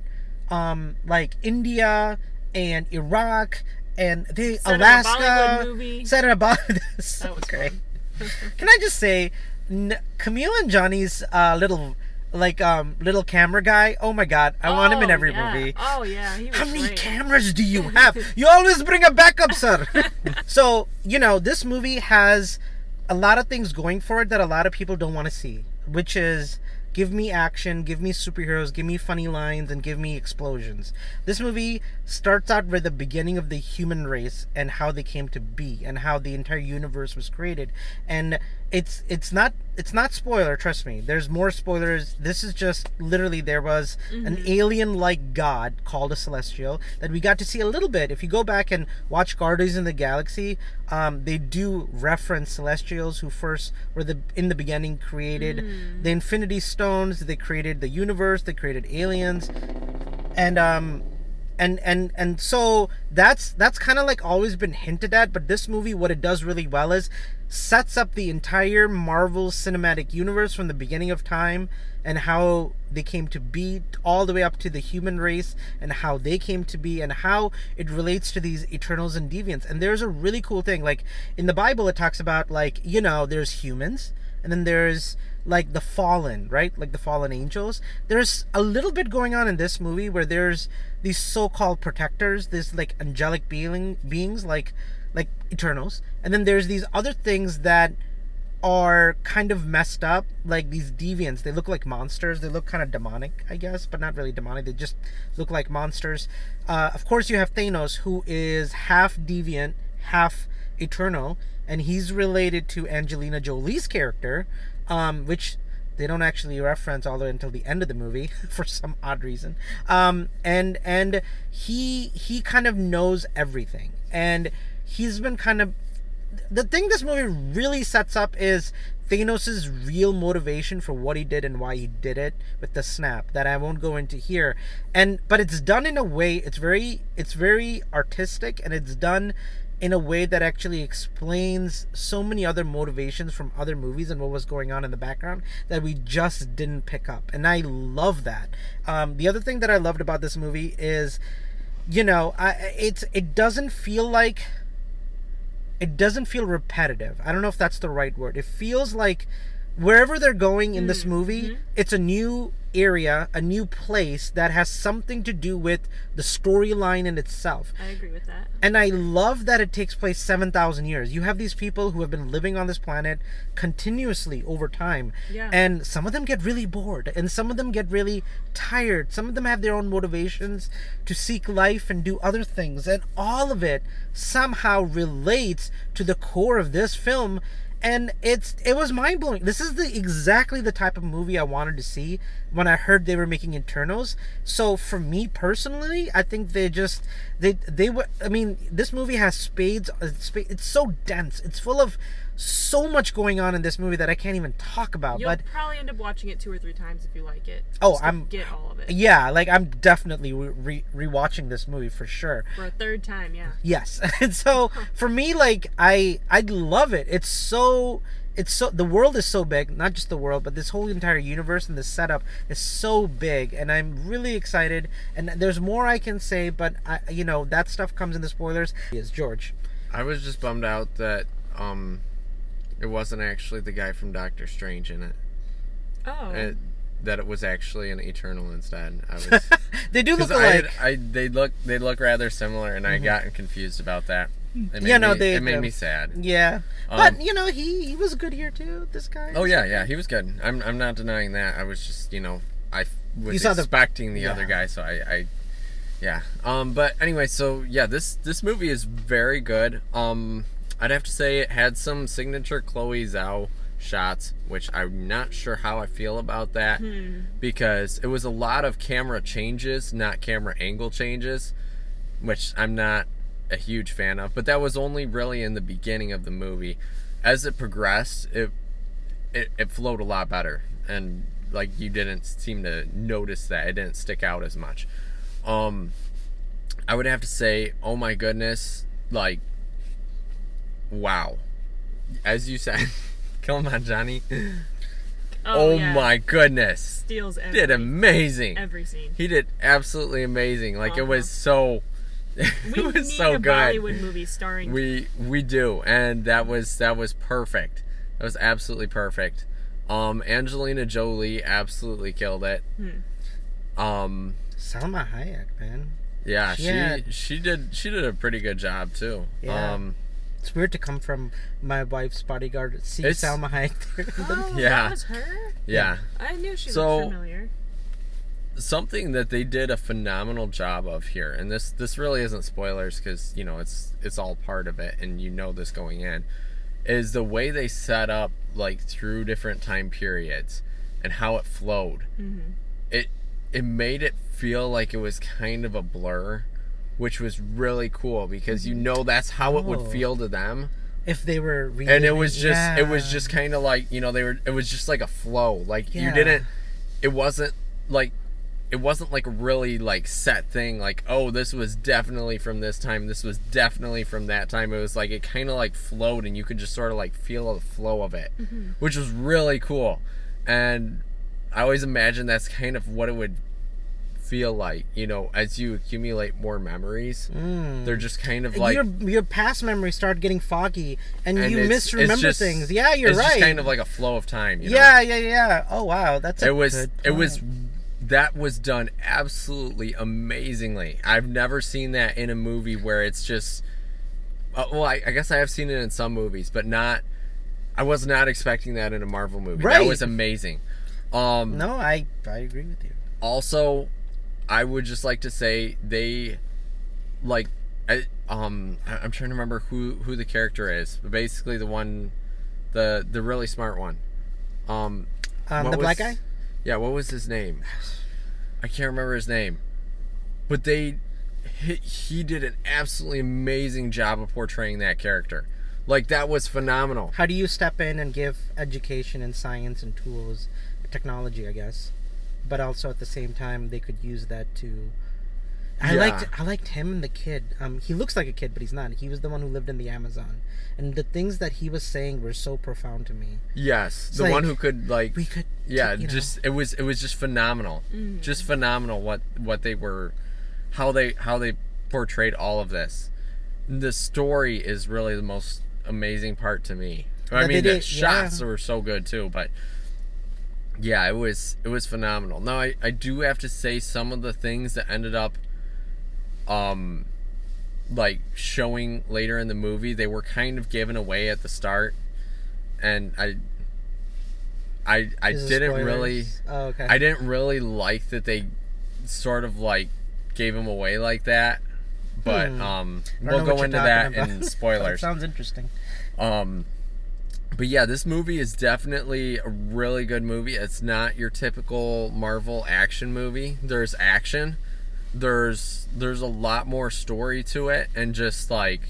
um, like India and Iraq and they Set Alaska. Set in a Bollywood. so That was great. Can I just say, N- Camille and Johnny's uh, little like um little camera guy. Oh my god, I want him in Oh, every yeah. movie. Oh yeah, he was How many great. cameras do you have? You always bring a backup, sir. so, you know, this movie has a lot of things going for it that a lot of people don't want to see, which is give me action, give me superheroes, give me funny lines, and give me explosions. This movie starts out with the beginning of the human race and how they came to be and how the entire universe was created. And it's it's not it's not spoiler, trust me. There's more spoilers. This is just literally there was an alien like god called a celestial that we got to see a little bit. If you go back and watch Guardians in the Galaxy, um, they do reference celestials who first were the in the beginning created the Infinity Stones. They created the universe. They created aliens, and um, and and and so that's that's kind of like always been hinted at. But this movie, what it does really well is sets up the entire Marvel Cinematic Universe from the beginning of time and how they came to be all the way up to the human race and how they came to be and how it relates to these eternals and deviants. And there's a really cool thing like in the bible it talks about like you know there's humans and then there's like the fallen right? Like the fallen angels. There's a little bit going on in this movie where there's these so-called protectors this like angelic being beings like like eternals and then there's these other things that are kind of messed up like these deviants. They look like monsters. They look kind of demonic i guess but not really demonic. They just look like monsters. Uh, of course you have thanos who is half deviant half eternal and he's related to angelina jolie's character um, which they don't actually reference all the way until the end of the movie for some odd reason. Um, and and he he kind of knows everything. And he's been kind of the thing this movie really sets up is Thanos' real motivation for what he did and why he did it with the snap that I won't go into here. And but it's done in a way it's very it's very artistic and it's done in a way that actually explains so many other motivations from other movies and what was going on in the background that we just didn't pick up. And I love that. Um, the other thing that I loved about this movie is, you know, I, it's it doesn't feel like it doesn't feel repetitive. I don't know if that's the right word. It feels like wherever they're going in this mm, movie, mm-hmm. it's a new area, a new place that has something to do with the storyline in itself. I agree with that. And I love that it takes place 7,000 years. You have these people who have been living on this planet continuously over time. Yeah. And some of them get really bored, and some of them get really tired. Some of them have their own motivations to seek life and do other things. And all of it somehow relates to the core of this film. And it's it was mind blowing. This is the exactly the type of movie I wanted to see when I heard they were making Eternals. So for me personally, I think they just they they were. I mean, this movie has spades. uh, It's so dense. It's full of so much going on in this movie that I can't even talk about. You'll but probably end up watching it two or three times if you like it. Oh, just I'm- get all of it yeah, like I'm definitely re- re- rewatching this movie for sure. for a third time. Yeah. Yes. And so for me like I I love it. It's so it's so the world is so big, not just the world, but this whole entire universe and the setup is so big and I'm really excited and there's more I can say, but I you know, that stuff comes in the spoilers. Is George. I was just bummed out that um, it wasn't actually the guy from Doctor Strange in it. Oh. It- that it was actually an Eternal instead. I was they do look I, alike. Mm-hmm. I they look they look rather similar, and I got confused about that. It made Yeah, no, me, they- it made um, me sad. yeah. Um, but you know, he he was good here too, this guy. Oh yeah, yeah, he was good. I'm I'm not denying that. I was just you know I was You saw the- expecting the, yeah. other guy, so I, I yeah. Um, but anyway, so yeah, this this movie is very good. Um, I'd have to say it had some signature Chloe Zhao shots, which I'm not sure how I feel about that because it was a lot of camera changes, not camera angle changes, which I'm not a huge fan of. But that was only really in the beginning of the movie. As it progressed, it it, it flowed a lot better and like you didn't seem to notice that it didn't stick out as much um, I would have to say, oh my goodness, like, wow. As you said, Kumail Nanjiani. Oh, yeah. my goodness, Steals every, did amazing. every scene. He did absolutely amazing. Like it Uh-huh. was so, We was need so a good. Bollywood movie starring. We we do, and that was that was perfect. That was absolutely perfect. Um, Angelina Jolie absolutely killed it. Hmm. Um, Salma Hayek, man. yeah, she Yeah. she did she did a pretty good job too. Yeah. Um, It's weird to come from my wife's bodyguard. See It's- Salma Hayek there. oh, Yeah. that was her. yeah. I knew she So- looked familiar. something that they did a phenomenal job of here and this this really isn't spoilers because you know it's it's all part of it and you know this going in is the way they set up like through different time periods and how it flowed mm-hmm. it it made it feel like it was kind of a blur which was really cool because you know that's how it would Oh. feel to them. If they were and it was just it was just kind of like you know they were it was just like a flow. Like you didn't it wasn't like it wasn't like really like set thing like oh this was definitely from this time this was definitely from that time. It was like it kind of like flowed and you could just sort of like feel the flow of it mm-hmm. which was really cool. And i always imagine that's kind of what it would feel like you know as you accumulate more memories Mm. they're just kind of like your your past memories start getting foggy and, and you it's- misremember it's just- things. Yeah, you're it's right. just kind of like a flow of time you know? yeah, yeah, yeah. Oh wow, that's a it was it was that was done absolutely amazingly i've never seen that in a movie where it's just uh, well I, I guess i have seen it in some movies but not i was not expecting that in a marvel movie that Right. was amazing um No, I I agree with you. also i would just like to say they like I, um i'm trying to remember who who the character is but basically the one the the really smart one um Um, the black guy. yeah, what was his name? I can't remember his name. But they he, he did an absolutely amazing job of portraying that character. Like that was phenomenal. How do you step in and give education and science and tools, technology, I guess, but also at the same time they could use that to. I Yeah. liked I liked him and the kid. Um, he looks like a kid, but he's not. He was the one who lived in the Amazon, and the things that he was saying were so profound to me. Yes, It's the one who could like We could, yeah, you know. just it was it was just phenomenal. Just phenomenal what what they were how they how they portrayed all of this. The story is really the most amazing part to me. I Yeah, mean, the did- shots yeah. were so good too, but yeah, it was it was phenomenal. Now I I do have to say some of the things that ended up um like showing later in the movie, they were kind of given away at the start and I I I Is didn't really Oh, okay. I didn't really like that they sort of like gave him away like that. But Hmm. um we'll go into that about. in spoilers. sounds interesting. Um, but yeah, this movie is definitely a really good movie. It's not your typical Marvel action movie. There's action. There's there's a lot more story to it, and just like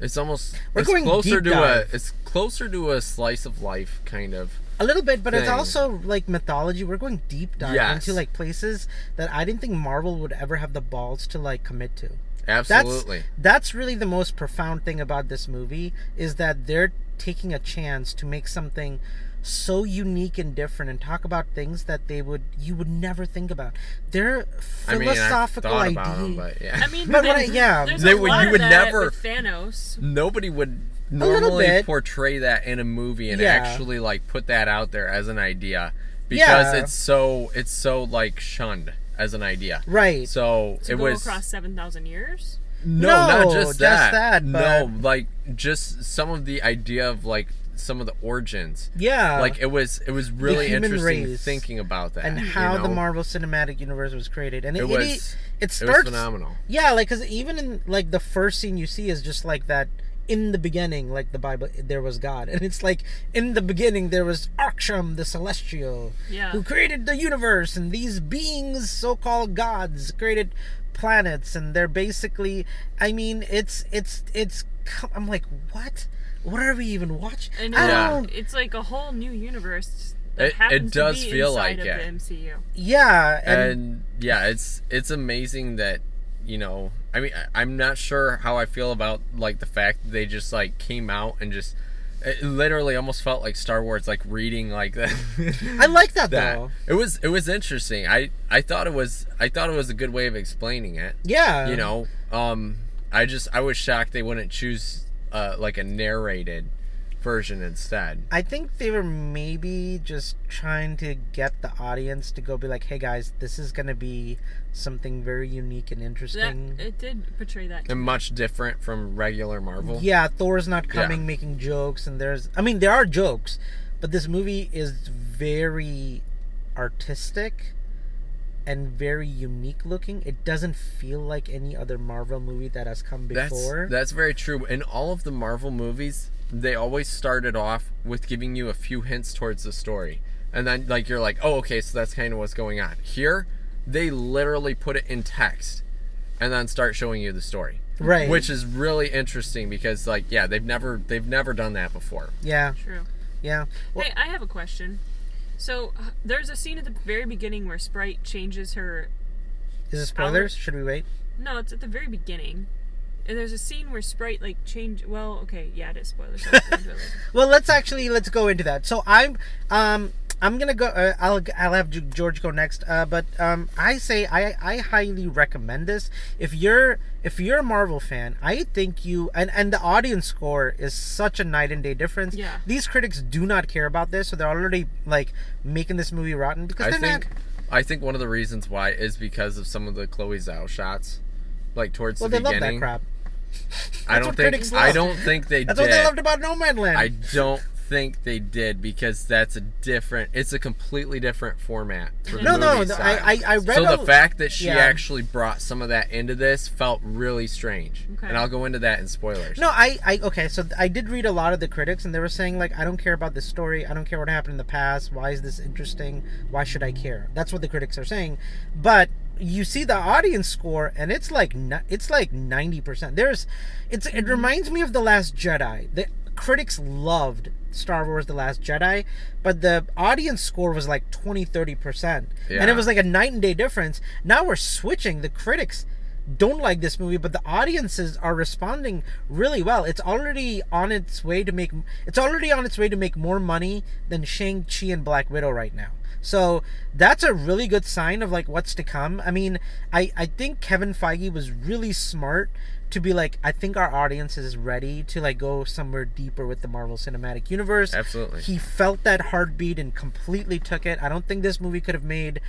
it's almost We're it's going closer to dive. a it's closer to a slice of life kind of. A little bit, but it's also like mythology. We're going deep dive Yes. into like places that I didn't think Marvel would ever have the balls to like commit to. Absolutely. That's that's really the most profound thing about this movie is that they're taking a chance to make something so unique and different and talk about things that they would you would never think about. They're I mean, I philosophical thought about them, but yeah. I mean, But what I- yeah. there's They a would- you would that never- with Thanos. Nobody would normally portray that in a movie and Yeah. actually like put that out there as an idea because Yeah. it's so it's so like shunned as an idea. Right. So To it go was across seven thousand years. No, No, not just just that. that, no, like just some of the idea of like some of the origins. yeah. like it was it was really interesting thinking about that and you how the? Marvel Cinematic Universe was created. And it, it it, was it, it was phenomenal. Yeah, like cuz even in like the first scene you see is just like that in the beginning like the Bible there was God. And it's like in the beginning there was Arishem the celestial Yeah. who created the universe and these beings so-called gods created planets and they're basically I mean it's it's it's I'm like what? What are we even watching? And I Yeah. don't it's like a whole new universe that It- it does to be feel like of it. the MCU. Yeah, and, and yeah it's it's amazing that you know i mean I- i'm not sure how i feel about like the fact that they just like came out and just it literally almost felt like star wars like reading like that. I like that, that. though. it was it was interesting. I i thought it was i thought it was a good way of explaining it. Yeah, you know um i just i was shocked they wouldn't choose uh like a narrated version instead I think they were maybe just trying to get the audience to go be like, "Hey guys, this is gonna be something very unique and That interesting." it did portray that. and much different from regular marvel Yeah, Thor's not Yeah. coming making jokes, and there's, I mean, there are jokes, but this movie is very artistic and very unique looking. It doesn't feel like any other Marvel movie that has come That's before. that's very true. In all of the Marvel movies, they always started off with giving you a few hints towards the story, and then like you're like, oh, okay, so that's kind of what's going on. Here, they literally put it in text, and then start showing you the story, right. which is really interesting because like yeah, they've never they've never done that before. yeah, True. yeah. Well, hey, I have a question. So uh, there's a scene at the very beginning where Sprite changes her. is it spoilers? Should we wait? No, it's at the very beginning. And there's a scene where Sprite like change. Well, okay, yeah, it is spoilers. I'll go into it later. Well, let's actually let's go into that. So I'm um I'm gonna go. Uh, I'll I'll have George go next. Uh, but um I say I I highly recommend this. If you're if you're a Marvel fan, I think you and and the audience score is such a night and day difference. Yeah. These critics do not care about this, so they're already like making this movie rotten because I they're think not. I think one of the reasons why is because of some of the Chloe Zhao shots, like towards Well, the they love that beginning. crap. I don't think I don't think they That's did. what they loved about Nomadland. I don't think they did because that's a different. It's a completely different format. For the no, no, movie no, style. I, I, I read. so a- the fact that she yeah. actually brought some of that into this felt really strange, Okay. and I'll go into that in spoilers. No, I, I okay. So I did read a lot of the critics, and they were saying like, I don't care about this story. I don't care what happened in the past. Why is this interesting? Why should I care? That's what the critics are saying. But you see the audience score, and it's like ni- it's like ninety percent. There's, it's it reminds me of the Last Jedi. The critics loved Star Wars: The Last Jedi, but the audience score was like 20 30 percent, and it was like a night and day difference. Now we're switching. The critics don't like this movie, but the audiences are responding really well. It's already on its way to make it's already on its way to make more money than Shang-Chi and Black Widow right now. So that's a really good sign of like what's to come. I mean, I I think Kevin Feige was really smart to be like I think our audience is ready to like go somewhere deeper with the Marvel Cinematic Universe. Absolutely. He felt that heartbeat and completely took it. I don't think this movie could have made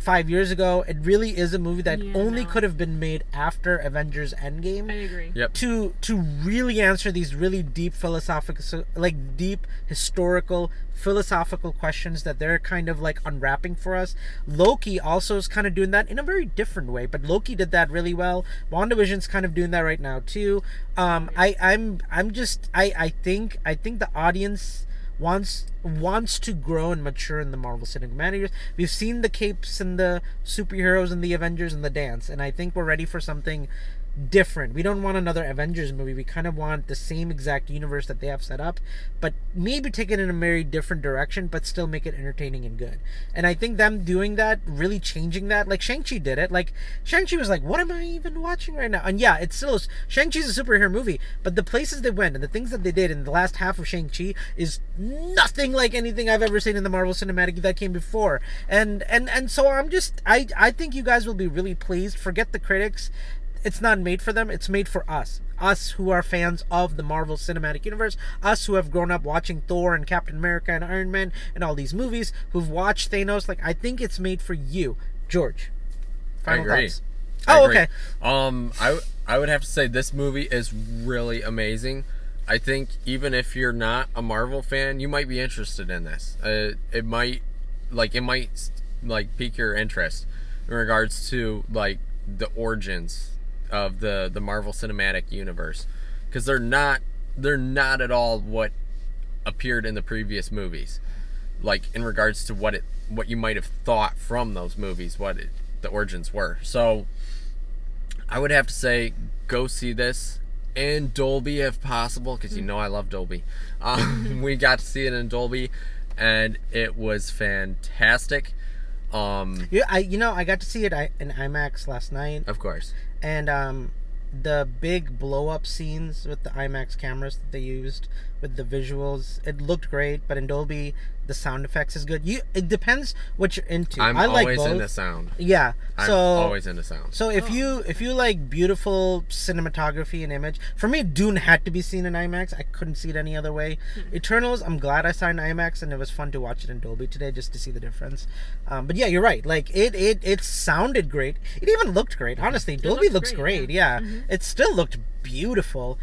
five years ago. It really is a movie that Yeah, only no. could have been made after Avengers Endgame I agree. Yep. to to really answer these really deep philosophical like deep historical philosophical questions that they're kind of like unwrapping for us loki also is kind of doing that in a very different way but loki did that really well wandavision's kind of doing that right now too um i i'm i'm just i i think i think the audience wants wants to grow and mature in the Marvel Cinematic Universe. We've seen the capes and the superheroes and the Avengers and the dance, and I think we're ready for something different. We don't want another Avengers movie. We kind of want the same exact universe that they have set up, but maybe take it in a very different direction, but still make it entertaining and good. And I think them doing that, really changing that, like Shang-Chi did it. Like, Shang-Chi was like, what am I even watching right now? And yeah, it's still, Shang-Chi's a superhero movie, but the places they went and the things that they did in the last half of Shang-Chi is nothing like anything I've ever seen in the Marvel Cinematic that came before. And, and, and so I'm just, I, I think you guys will be really pleased. Forget the critics it's not made for them it's made for us us who are fans of the marvel cinematic universe us who have grown up watching thor and captain america and iron man and all these movies who've watched thanos like i think it's made for you george final I agree. thoughts I oh agree. okay Um, I I would have to say this movie is really amazing. I think even if you're not a Marvel fan, you might be interested in this. Uh, it might, like, it might like pique your interest in regards to like the origins of the the Marvel Cinematic Universe, because they're not they're not at all what appeared in the previous movies. Like in regards to what it what you might have thought from those movies, what it, the origins were. So I would have to say go see this in Dolby if possible because you know I love Dolby. Um, we got to see it in Dolby, and it was fantastic. Um, Yeah, I you know I got to see it in IMAX last night, of course. And um, the big blow up scenes with the IMAX cameras that they used with the visuals, it looked great. But in Dolby, the sound effects is good. You it depends what you're into. I'm I like always both. into sound. Yeah, I'm so always into sound. So if you if you like beautiful cinematography and image, for me Dune had to be seen in IMAX. I couldn't see it any other way. Eternals, I'm glad I saw in IMAX and it was fun to watch it in Dolby today just to see the difference. Um, but yeah, you're right. Like it it it sounded great. It even looked great. Honestly, Dolby looked looks great, great. Yeah, it still looked beautiful.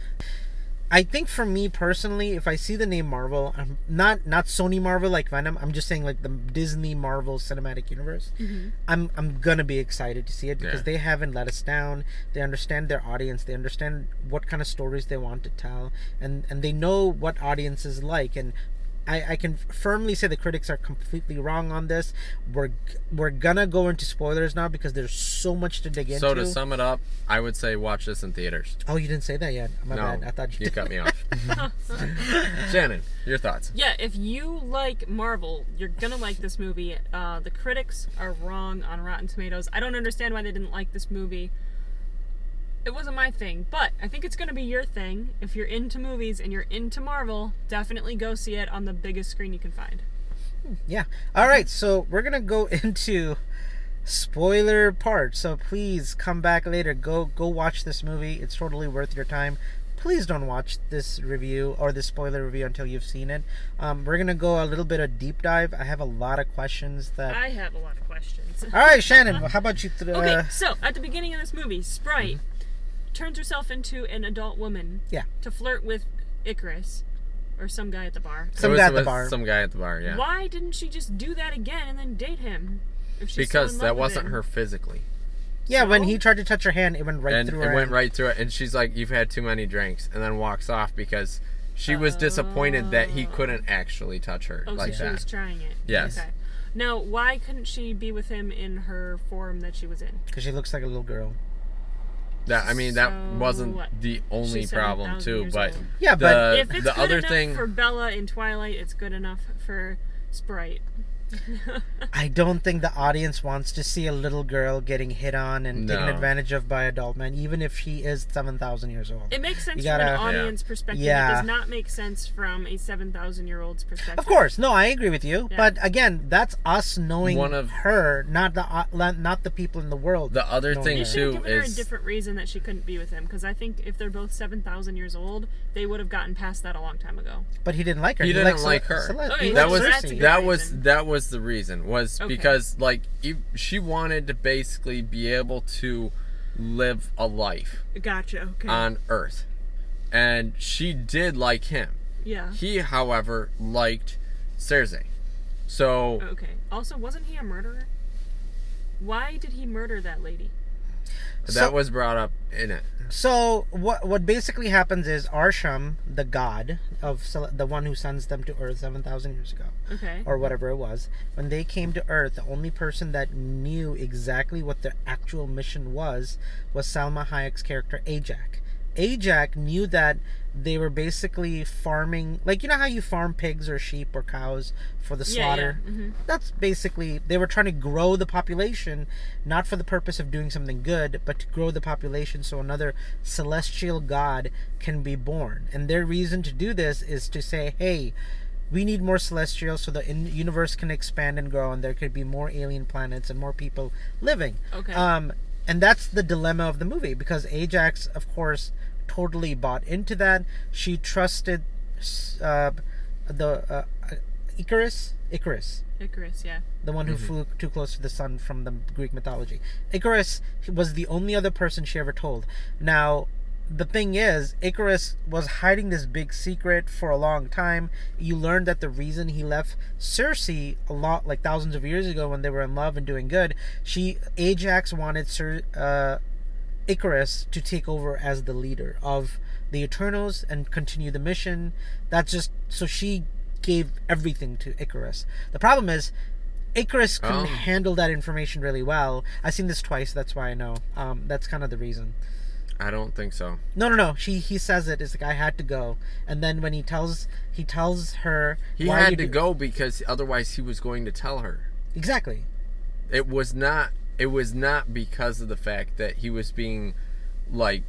I think for me personally, if I see the name Marvel, I'm not not Sony Marvel like Venom. I'm just saying like the Disney Marvel Cinematic Universe. Mm-hmm. I'm I'm gonna be excited to see it because Yeah. they haven't let us down. They understand their audience. They understand what kind of stories they want to tell, and and they know what audiences like. And I, I can firmly say the critics are completely wrong on this. We're we're gonna go into spoilers now because there's so much to dig into. So to sum it up, I would say watch this in theaters. oh, you didn't say that yet. My no, bad. I thought you, you did. cut me off. Shannon, your thoughts? Yeah, if you like Marvel, you're gonna like this movie. Uh, the critics are wrong on Rotten Tomatoes. I don't understand why they didn't like this movie. It wasn't my thing, but I think it's gonna be your thing. If you're into movies and you're into Marvel, definitely go see it on the biggest screen you can find. Yeah. All right. So we're gonna go into spoiler part. So please come back later. Go go watch this movie. It's totally worth your time. Please don't watch this review or this spoiler review until you've seen it. Um, we're gonna go a little bit of deep dive. I have a lot of questions that. I have a lot of questions. All right, Shannon. How about you? Th- Okay, uh, so at the beginning of this movie, Sprite turns herself into an adult woman Yeah. to flirt with Icarus or some guy at the bar. Some guy at the bar. Some guy at the bar. Yeah. Why didn't she just do that again and then date him? If she's Because in that wasn't him? her physically, yeah. When he tried to touch her hand, it went right and through it her. went hand. right through it. And she's like, "You've had too many drinks," and then walks off because she was disappointed that he couldn't oh. actually touch her Oh, like so she that. was trying it. Yes. Okay. Now, why couldn't she be with him in her form that she was in? Because she looks like a little girl. That I mean, that So wasn't what? the only She's problem too. But old. Yeah, the but if it's the good other enough thing, for Bella in Twilight, it's good enough for Sprite. I don't think the audience wants to see a little girl getting hit on and taken advantage of by adult men, even if she is seven thousand years old. It makes sense You from an gotta- audience perspective. It Yeah. does not make sense from a 7,000 year old's perspective. Of course, no, I agree with you. Yeah. But again, that's us knowing One of- her, not the uh, not the people in the world. the other thing yeah. They should have too given her a is different reason that she couldn't be with him. Because I think if they're both 7,000 years old, they would have gotten past that a long time ago. but he didn't like her. He didn't likes like her. Cele- Okay, he that was that's a good that was reason. that was the reason was Okay. because like e- she wanted to basically be able to live a life Gotcha. Okay. on Earth, and she did like him. yeah. He, however, liked Sersi. So Okay. Also, wasn't he a murderer? Why did he murder that lady? That was brought up in it. So what what basically happens is Arishem, the god of Cele- the one who sends them to Earth seven thousand years ago, Okay. or whatever it was, when they came to Earth, the only person that knew exactly what their actual mission was was Salma Hayek's character Ajak. Ajak knew that they were basically farming, like you know how you farm pigs or sheep or cows for the Yeah, slaughter. yeah, mhm. That's basically they were trying to grow the population, not for the purpose of doing something good, but to grow the population so another celestial god can be born. And their reason to do this is to say, hey, we need more celestials so the universe can expand and grow, and there could be more alien planets and more people living. Okay. Um, and that's the dilemma of the movie because Ajax, of course, totally bought into that. She trusted uh, the uh, Icarus. Icarus, Icarus. Yeah. the one who flew too close to the sun from the Greek mythology. Icarus was the only other person she ever told. Now, the thing is, Icarus was hiding this big secret for a long time. You learned that the reason he left Sersi a lot, like thousands of years ago, when they were in love and doing good, she Ajax wanted Cir- uh, Icarus to take over as the leader of the Eternals and continue the mission. That's just so she gave everything to Icarus. The problem is Icarus couldn't Oh. handle that information really well. I've seen this twice, that's why I know. Um, that's kind of the reason. I don't think so. No, no, no. She he says it. It's like I had to go, and then when he tells he tells her He had to do- go because otherwise he was going to tell her. exactly. It was not. It was not because of the fact that he was being like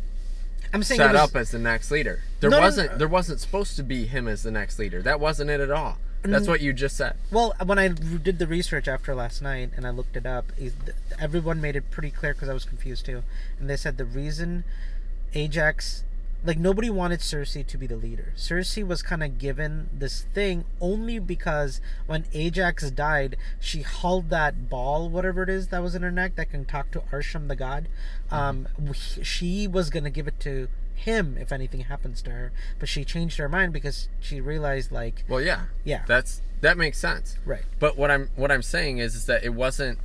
I'm saying set was, up as the next leader. There No, no, wasn't. no. There wasn't supposed to be him as the next leader. That wasn't it at all. That's what you just said. Well, when I did the research after last night and I looked it up, everyone made it pretty clear because I was confused too. And they said the reason Ajax, like nobody wanted Sersi to be the leader. Sersi was kind of given this thing only because when Ajax died, she held that ball, whatever it is that was in her neck that can talk to Arishem the god. Um, w- she was gonna give it to him if anything happens to her, but she changed her mind because she realized like, Well, yeah. yeah, That's that makes sense. right. But what I'm what I'm saying is is that it wasn't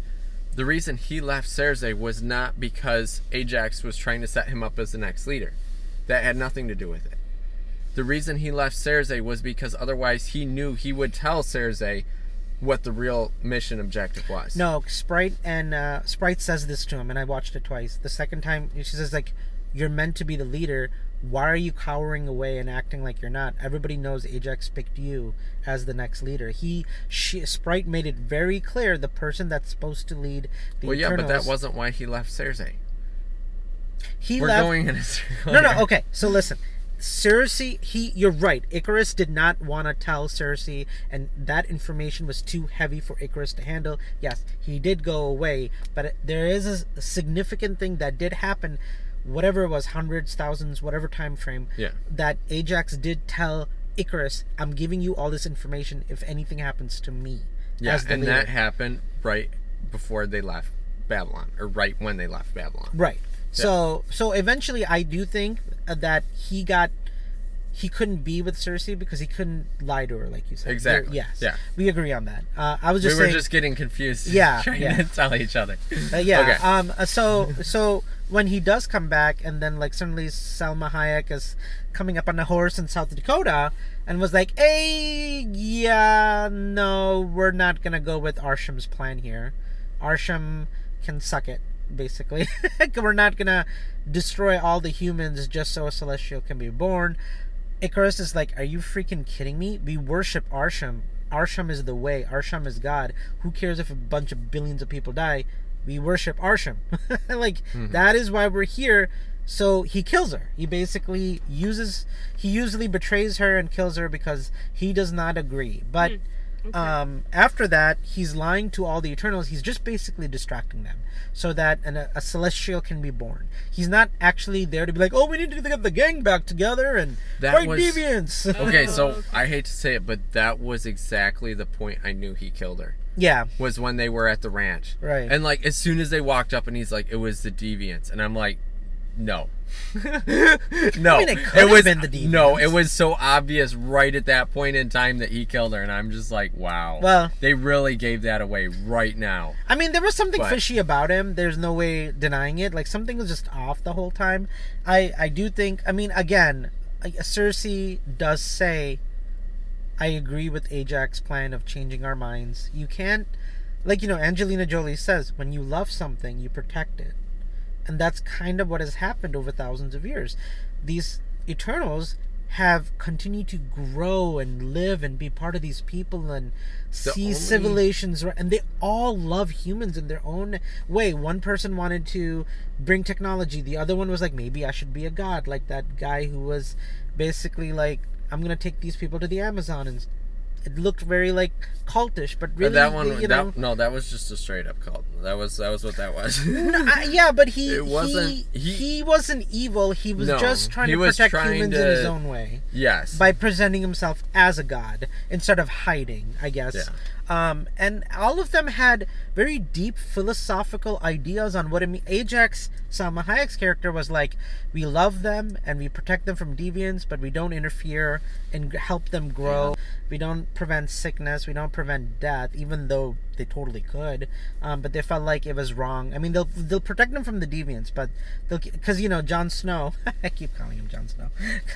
the reason he left Sersi was not because Ajax was trying to set him up as the next leader. That had nothing to do with it. The reason he left Sersi was because otherwise he knew he would tell Sersi what the real mission objective was. No, Sprite and uh, Sprite says this to him, and I watched it twice. The second time, she says like, "You're meant to be the leader. Why are you cowering away and acting like you're not? Everybody knows Ajax picked you as the next leader. He, she, Sprite made it very clear the person that's supposed to lead the Well, yeah, but that wasn't why he left Sersi. He We're left. going in a circle. no, no, here. okay. So listen, Sersi. He, you're right. Ikaris did not want to tell Sersi, and that information was too heavy for Ikaris to handle. Yes, he did go away, but there is a significant thing that did happen. Whatever it was, hundreds, thousands, whatever time frame. Yeah. That Ajax did tell Ikaris, "I'm giving you all this information if anything happens to me." Yeah, and leader. that happened right before they left Babylon, or right when they left Babylon. Right. So so eventually, I do think that he got he couldn't be with Sersi because he couldn't lie to her, like you said. Exactly. Yes. Yeah. We agree on that. Uh, I was just we were saying. just getting confused. Yeah, trying yeah. to tell each other. uh, yeah. Okay. Um. uh, So so when he does come back, and then like suddenly Salma Hayek is coming up on a horse in South Dakota, and was like, "Hey, yeah, no, we're not gonna go with Arishem's plan here. Arishem can suck it." Basically, we're not gonna destroy all the humans just so a celestial can be born. Ikaris is like, Are you freaking kidding me? We worship Arishem. Arishem is the way. Arishem is God. Who cares if a bunch of billions of people die? We worship Arishem. like, mm-hmm. that is why we're here. So he kills her. He basically uses, he usually betrays her and kills her because he does not agree. But hmm. Um, after that, he's lying to all the Eternals. He's just basically distracting them so that an, a celestial can be born. He's not actually there to be like, oh, we need to get the gang back together and That fight was- deviants. Okay, so okay. I hate to say it, but that was exactly the point I knew he killed her. yeah, Was when they were at the ranch. Right. And like as soon as they walked up and he's like, it was the deviants. And I'm like, no. no. mean, it could have was been the No, it was so obvious right at that point in time that he killed her and I'm just like, wow. Well- they really gave that away right now. I mean, there was something But- fishy about him. There's no way denying it. Like something was just off the whole time. I I do think. I mean, again, Sersi does say, "I agree with Ajax's plan of changing our minds. You can't, like you know, Angelina Jolie says, when you love something, you protect it, and that's kind of what has happened over thousands of years. These Eternals." have continued to grow and live and be part of these people and see only- civilizations and they all love humans in their own way one person wanted to bring technology the other one was like maybe i should be a god like that guy who was basically like i'm gonna take these people to the amazon and it looked very like cultish but really that one you know that, no, that was just a straight up cult. That was that was what that was. No, I- yeah, but he It wasn't- he, he- he wasn't evil. He was No, just trying to protect trying humans in his own way. yes. by presenting himself as a god instead of hiding, I guess. Yeah. Um, and all of them had very deep philosophical ideas on what it means. Ajax, Salma Hayek's character, was like, we love them and we protect them from deviants, but we don't interfere and help them grow. We don't prevent sickness, we don't prevent death, even though they totally could. Um, but they felt like it was wrong. I mean, they'll they'll protect them from the deviants, but they'll because you know Jon Snow. I keep calling him Jon Snow.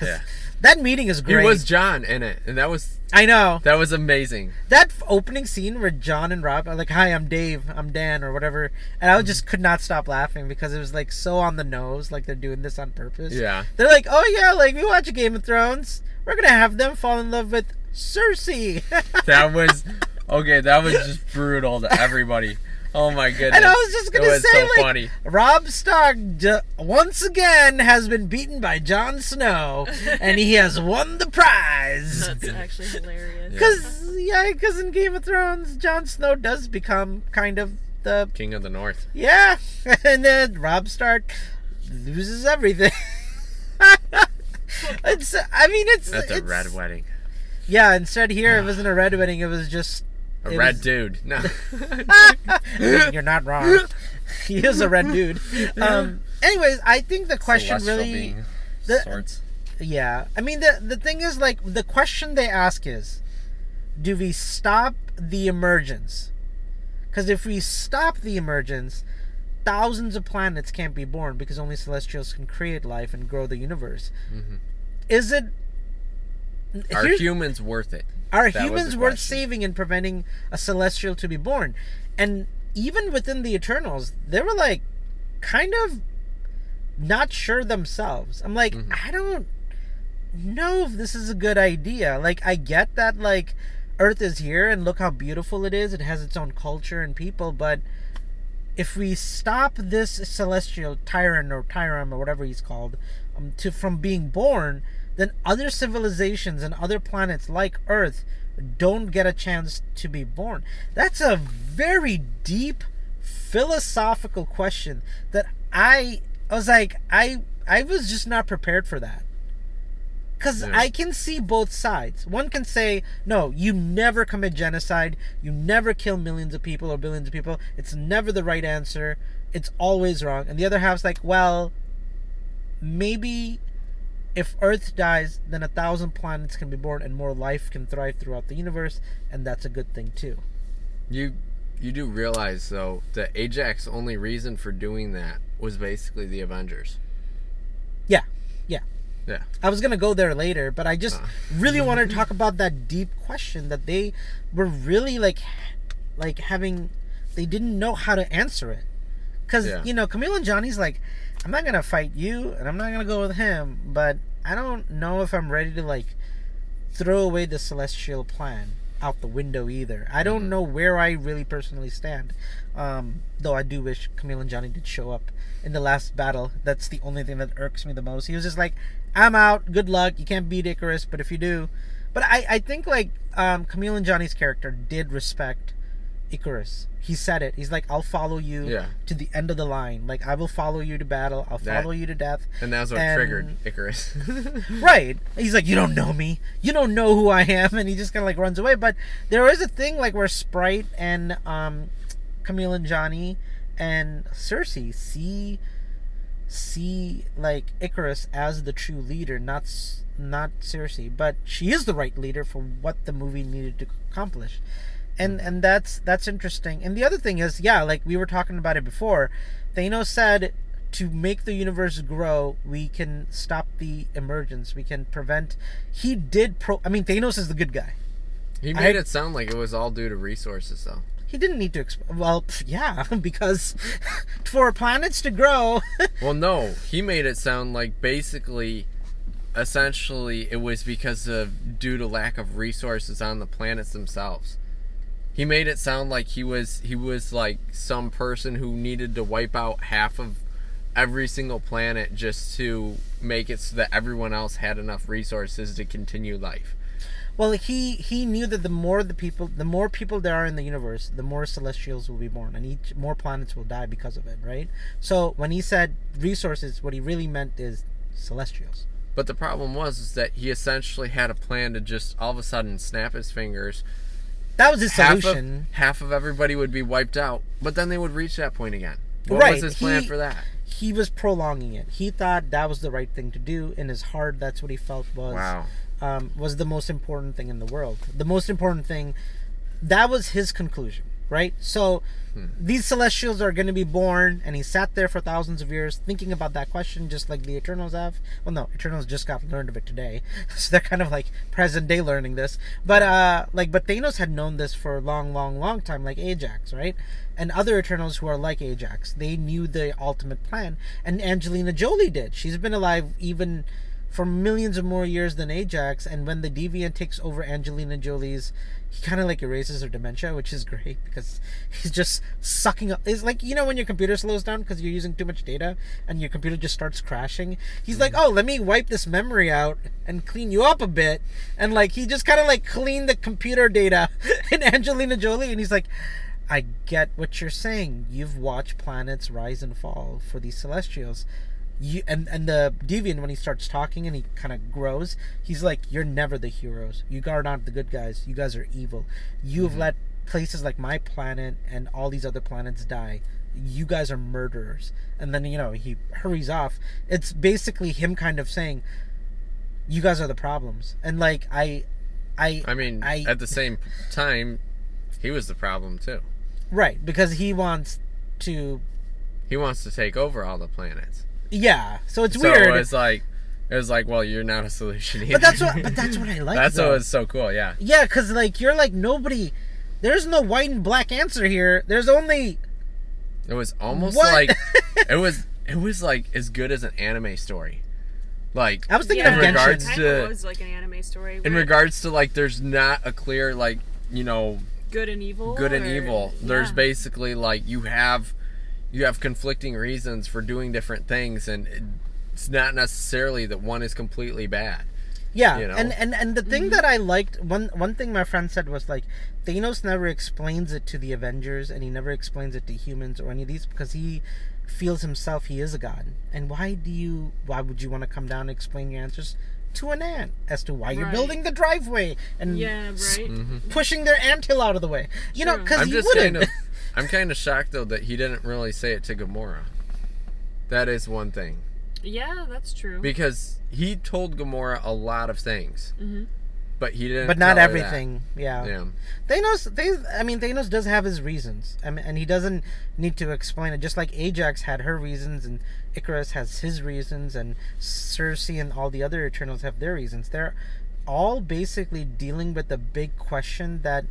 Yeah. That meeting is He great. was John in it, and that was I know that was amazing. that f- opening scene where John and Rob are like, "Hi, I'm Dave. I'm Dan," or whatever, and I just could not stop laughing because it was like so on the nose, like they're doing this on purpose. Yeah. They're like, "Oh yeah, like we watch Game of Thrones. We're gonna have them fall in love with Sersi." That was okay. That was just brutal to everybody. Oh my goodness! And I was just gonna it was say, so like, funny. Robb Stark ju- once again has been beaten by Jon Snow, and he has won the prize. That's actually hilarious. Because yeah, because in Game of Thrones, Jon Snow does become kind of the King of the North. yeah, and then Robb Stark loses everything. it's I mean it's That's a it's- red wedding. Yeah, instead here it wasn't a red wedding. It was just A red was- dude. No. You're not wrong. he is a red dude. Um. Anyways, I think the question Celestial really. being the- sorts. Yeah, I mean the the thing is like the question they ask is, do we stop the emergence? Because if we stop the emergence, thousands of planets can't be born because only celestials can create life and grow the universe. Is it? Are here's- humans worth it? are That humans worth question. saving and preventing a celestial to be born? And even within the Eternals, they were like kind of not sure themselves. I'm like, Mm-hmm. I don't know if this is a good idea. Like, I get that, like, Earth is here and look how beautiful it is. It has its own culture and people, but if we stop this celestial tyrant or tyrant or whatever he's called um, to from being born, then other civilizations and other planets like Earth don't get a chance to be born. That's a very deep philosophical question that I I was like I I was just not prepared for that. Cuz Yeah. I can see both sides. One can say, "No, you never commit genocide. You never kill millions of people or billions of people. It's never the right answer. It's always wrong." And the other half's like, "Well, maybe if Earth dies, then a thousand planets can be born and more life can thrive throughout the universe, and that's a good thing too." You you do realize though that Ajax's only reason for doing that was basically the Avengers. Yeah, yeah. Yeah. I was gonna go there later, but I just uh. really wanted to talk about that deep question that they were really like, like having, they didn't know how to answer it, because Yeah. you know Kumail Nanjiani's like, I'm not gonna fight you, and I'm not gonna go with him, but I don't know if I'm ready to like throw away the celestial plan out the window either. I don't know where I really personally stand. Um, though I do wish Kumail Nanjiani did show up in the last battle. That's the only thing that irks me the most. He was just like, "I'm out. Good luck. You can't beat Ikaris, but if you do." But I, I think like um, Kumail Nanjiani's character did respect Ikaris. He said it. He's like, "I'll follow you Yeah. to the end of the line. Like I will follow you to battle. I'll That- follow you to death." And that's what And- triggered Ikaris. Right. He's like, you don't know me. You don't know who I am, and he just kind of like runs away. But there is a thing like where Sprite and um, Kumail Nanjiani and Sersi see see like Ikaris as the true leader, not not Sersi, but she is the right leader for what the movie needed to accomplish. And and that's that's interesting. And the other thing is, yeah, like we were talking about it before, Thanos said to make the universe grow, we can stop the emergence. We can prevent. He did pro. I mean, Thanos is the good guy. he I- made it sound like it was all due to resources though. He didn't need to. Exp- well, yeah, because for planets to grow, Well, no, he made it sound like basically, essentially, it was because of due to lack of resources on the planets themselves. He made it sound like he was he was like some person who needed to wipe out half of every single planet just to make it so that everyone else had enough resources to continue life. well, he he knew that the more the people, the more people there are in the universe, the more Celestials will be born, and each more planets will die because of it, right? So when he said resources, what he really meant is Celestials. But the problem was is that he essentially had a plan to just all of a sudden snap his fingers. That was his Half solution. of, half of everybody would be wiped out, but then they would reach that point again. What Right, was his plan he- for that? he was prolonging it. He thought that was the right thing to do. In his heart, that's what he felt was Wow. um, was the most important thing in the world. The most important thing. That was his conclusion, right? So these celestials are going to be born, and he sat there for thousands of years thinking about that question, just like the Eternals have. Well, no, Eternals just got learned of it today, so they're kind of like present day learning this. But uh, like, but Thanos had known this for a long, long, long time, like Ajax, right? And other Eternals who are like Ajax, they knew the ultimate plan, and Angelina Jolie did. She's been alive even for millions of more years than Ajax, and when the Deviant takes over Angelina Jolie's, he kind of like erases her dementia, which is great because he's just sucking up. It's like you know when your computer slows down because you're using too much data, and your computer just starts crashing. He's like, mm-hmm. oh, let me wipe this memory out and clean you up a bit, and like he just kind of like cleaned the computer data in Angelina Jolie, and he's like. I get what you're saying. You've watched planets rise and fall for these celestials you and and the deviant when he starts talking and he kind of grows he's like you're never the heroes. You guys are not the good guys. You guys are evil. You have mm-hmm. let places like my planet and all these other planets die. You guys are murderers. And then you know he hurries off. It's basically him kind of saying you guys are the problems. And like i i I mean, I- at the same time, he was the problem too. right because he wants to He wants to take over all the planets. Yeah so it's So weird it's like, it was like, well, you're not a solution either. but that's what but that's what i like that's though. what was so cool. Yeah. Yeah, because like you're like nobody. There's no white and black answer here. There's only It was almost What? like it was. It was like as good as an anime story. Like I was thinking yeah, of in regards Genshin. To- of was like an anime story. in where regards to like, there's not a clear like you know good and evil. good and or- evil. There's yeah. basically like you have you have conflicting reasons for doing different things, and it's not necessarily that one is completely bad. Yeah, you know? and and and the thing mm-hmm. that I liked one one thing my friend said was like Thanos never explains it to the Avengers, and he never explains it to humans or any of these because he feels himself he is a god. And why do you? Why would you want to come down and explain your answers? To an ant as to why you're building the driveway and Yeah, right. Mm-hmm. pushing their anthill out of the way. You know, because I'm he just wouldn't. kind of I'm kind of shocked though that he didn't really say it to Gamora. That is one thing Yeah, that's true. because he told Gamora a lot of things, Mhm. but he didn't. but not tell her that. everything. Yeah. Yeah. Thanos, Thanos, I mean, Thanos does have his reasons, I mean, and he doesn't need to explain it. Just like Ajax had her reasons, and Ikaris has his reasons, and Sersi and all the other Eternals have their reasons. They're all basically dealing with the big question that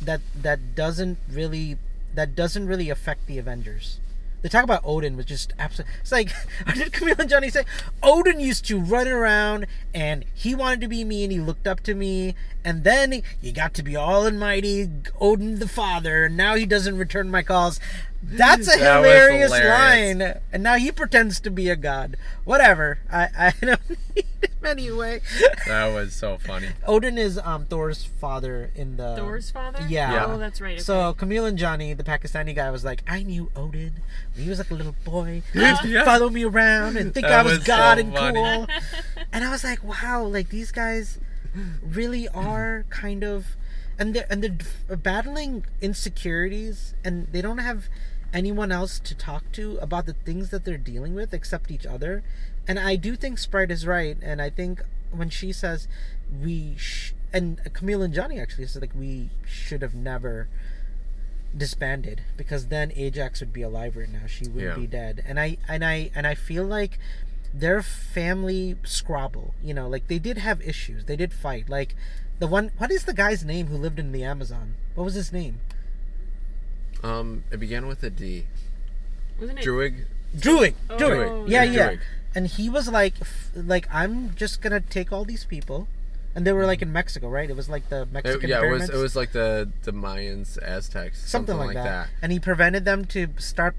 that that doesn't really that doesn't really affect the Avengers. They talk about Odin, which is absolutely. It's like, I did Kumail Nanjiani say, Odin used to run around and he wanted to be me and he looked up to me. And then he got to be all almighty Odin the father. And now he doesn't return my calls. That's a That hilarious, hilarious. line. And now he pretends to be a god. Whatever. I, I don't need anyway. That was so funny. Odin is um Thor's father in the. Thor's father. Yeah. Yeah. Oh, that's right. Okay. So Kumail Nanjiani, the Pakistani guy, was like, I knew Odin when he was like a little boy. He used to Yeah. follow me around and think That I was, was God so and funny. cool. and I was like, wow, like these guys really are kind of, and they're and they're battling insecurities, and they don't have anyone else to talk to about the things that they're dealing with except each other. And I do think Sprite is right, and I think when she says we sh- and Kumail Nanjiani actually said like we should have never disbanded because then Ajax would be alive right now. She wouldn't Yeah. be dead. And I and I and I feel like their family squabble. You know, like they did have issues. They did fight. Like the one what is the guy's name who lived in the Amazon? What was his name? Um, it began with a D. wasn't it? Druid. Druid. Oh, Druid. Yeah, yeah. yeah. Druid. And he was like f- like I'm just going to take all these people and they were like in Mexico, right? It was like the It- Mexican yeah, it was it was like the the Mayans, Aztecs, something, like, that. And he prevented them to start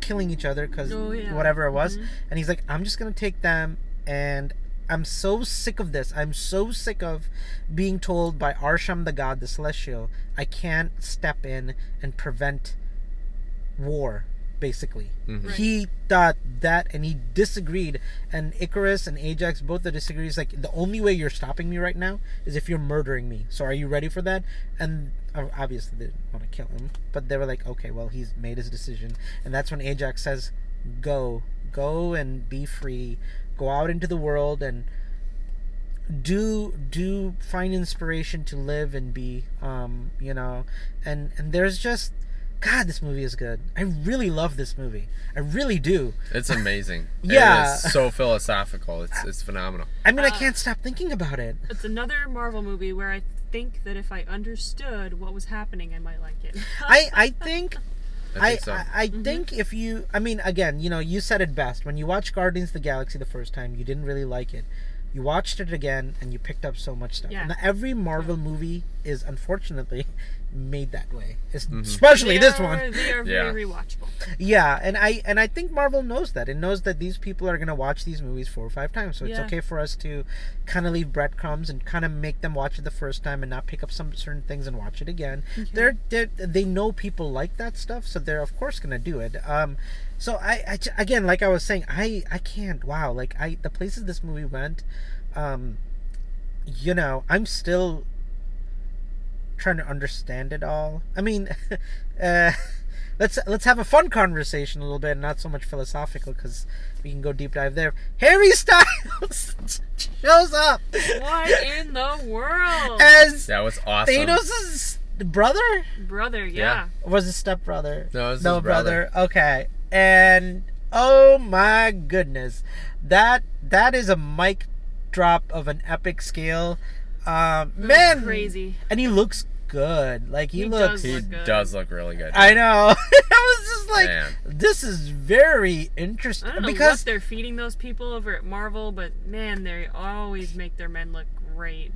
killing each other because Oh, yeah. whatever it was. Mhm. And he's like, I'm just gonna take them, and I'm so sick of this. I'm so sick of being told by Arishem the god, the celestial, I can't step in and prevent war. Basically, Mhm. Right. he thought that, and he disagreed. And Ikaris and Ajax both the disagree. He's like, the only way you're stopping me right now is if you're murdering me. So are you ready for that? And obviously they didn't want to kill him, but they were like, okay, well he's made his decision, and that's when Ajax says, "Go, go and be free, go out into the world and do do find inspiration to live and be um you know and and there's just god this movie is good i really love this movie i really do It's amazing. Yeah. It is so philosophical. It's it's phenomenal. i mean i Uh, can't stop thinking about it It's another Marvel movie where I think that if I understood what was happening, I might like it. i i think I I, think so. I, I think if you I mean again, you know, you said it best. When you watched Guardians of the Galaxy the first time, you didn't really like it. You watched it again and you picked up so much stuff. Yeah. And every Marvel movie is unfortunately made that way. Es- Mm-hmm. Especially They this are- one. They are Yeah. very rewatchable. Yeah, and I and I think Marvel knows that. It knows that these people are gonna watch these movies four or five times. So it's okay for us to kind of leave breadcrumbs and kind of make them watch it the first time and not pick up some certain things and watch it again. They're, they're they know people like that stuff, so they're of course gonna do it. Um, so I again, like I was saying, I I can't. Wow, like I the places this movie went, um, you know, I'm still trying to understand it all. I mean, uh, let's let's have a fun conversation a little bit, not so much philosophical, because we can go deep dive there. Harry Styles shows up What in the world? as that was awesome. Thanos' brother. Brother, Yeah. yeah. Was his stepbrother? No, it was no his brother. Okay, and oh my goodness, that that is a mic drop of an epic scale. Um, man, Crazy. and he looks good. Like he, He looks. does He look good. does look really good. I know. I was just like, Man. this is very interesting I don't know because what they're feeding those people over at Marvel, but man, they always make their men look great.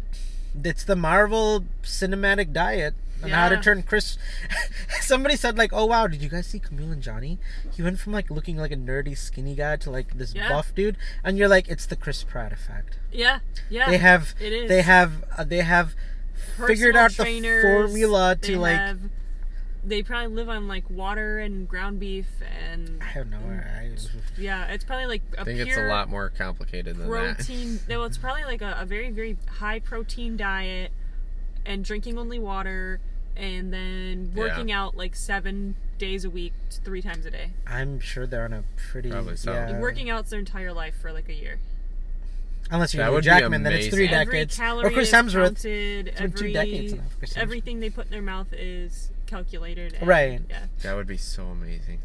it's the Marvel cinematic diet on how to turn Chris. Somebody said like, "Oh wow, did you guys see Kumail Nanjiani? He went from like looking like a nerdy skinny guy to like this Yeah. buff dude." And you're like, "It's the Chris Pratt effect." Yeah, yeah. They have, it is. they have, uh, they have figured Personal out the formula to they like. have- they probably live on like water and ground beef and I don't know. I, yeah, it's probably like a I think pure it's a lot more complicated than that. protein. no, it's probably like a, a very very high protein diet and drinking only water and then Yeah. working out like seven days a week, three times a day. I'm sure they're on a pretty. Probably so. yeah. Working out their entire life for like a year. Unless you're Hugh Jackman, then it's three amazing. Every decades. calorie Or Chris is Hemsworth. counted. It's two every, decades now, Chris everything they put in their mouth is calculated. and- Right. Yeah. That would be so amazing.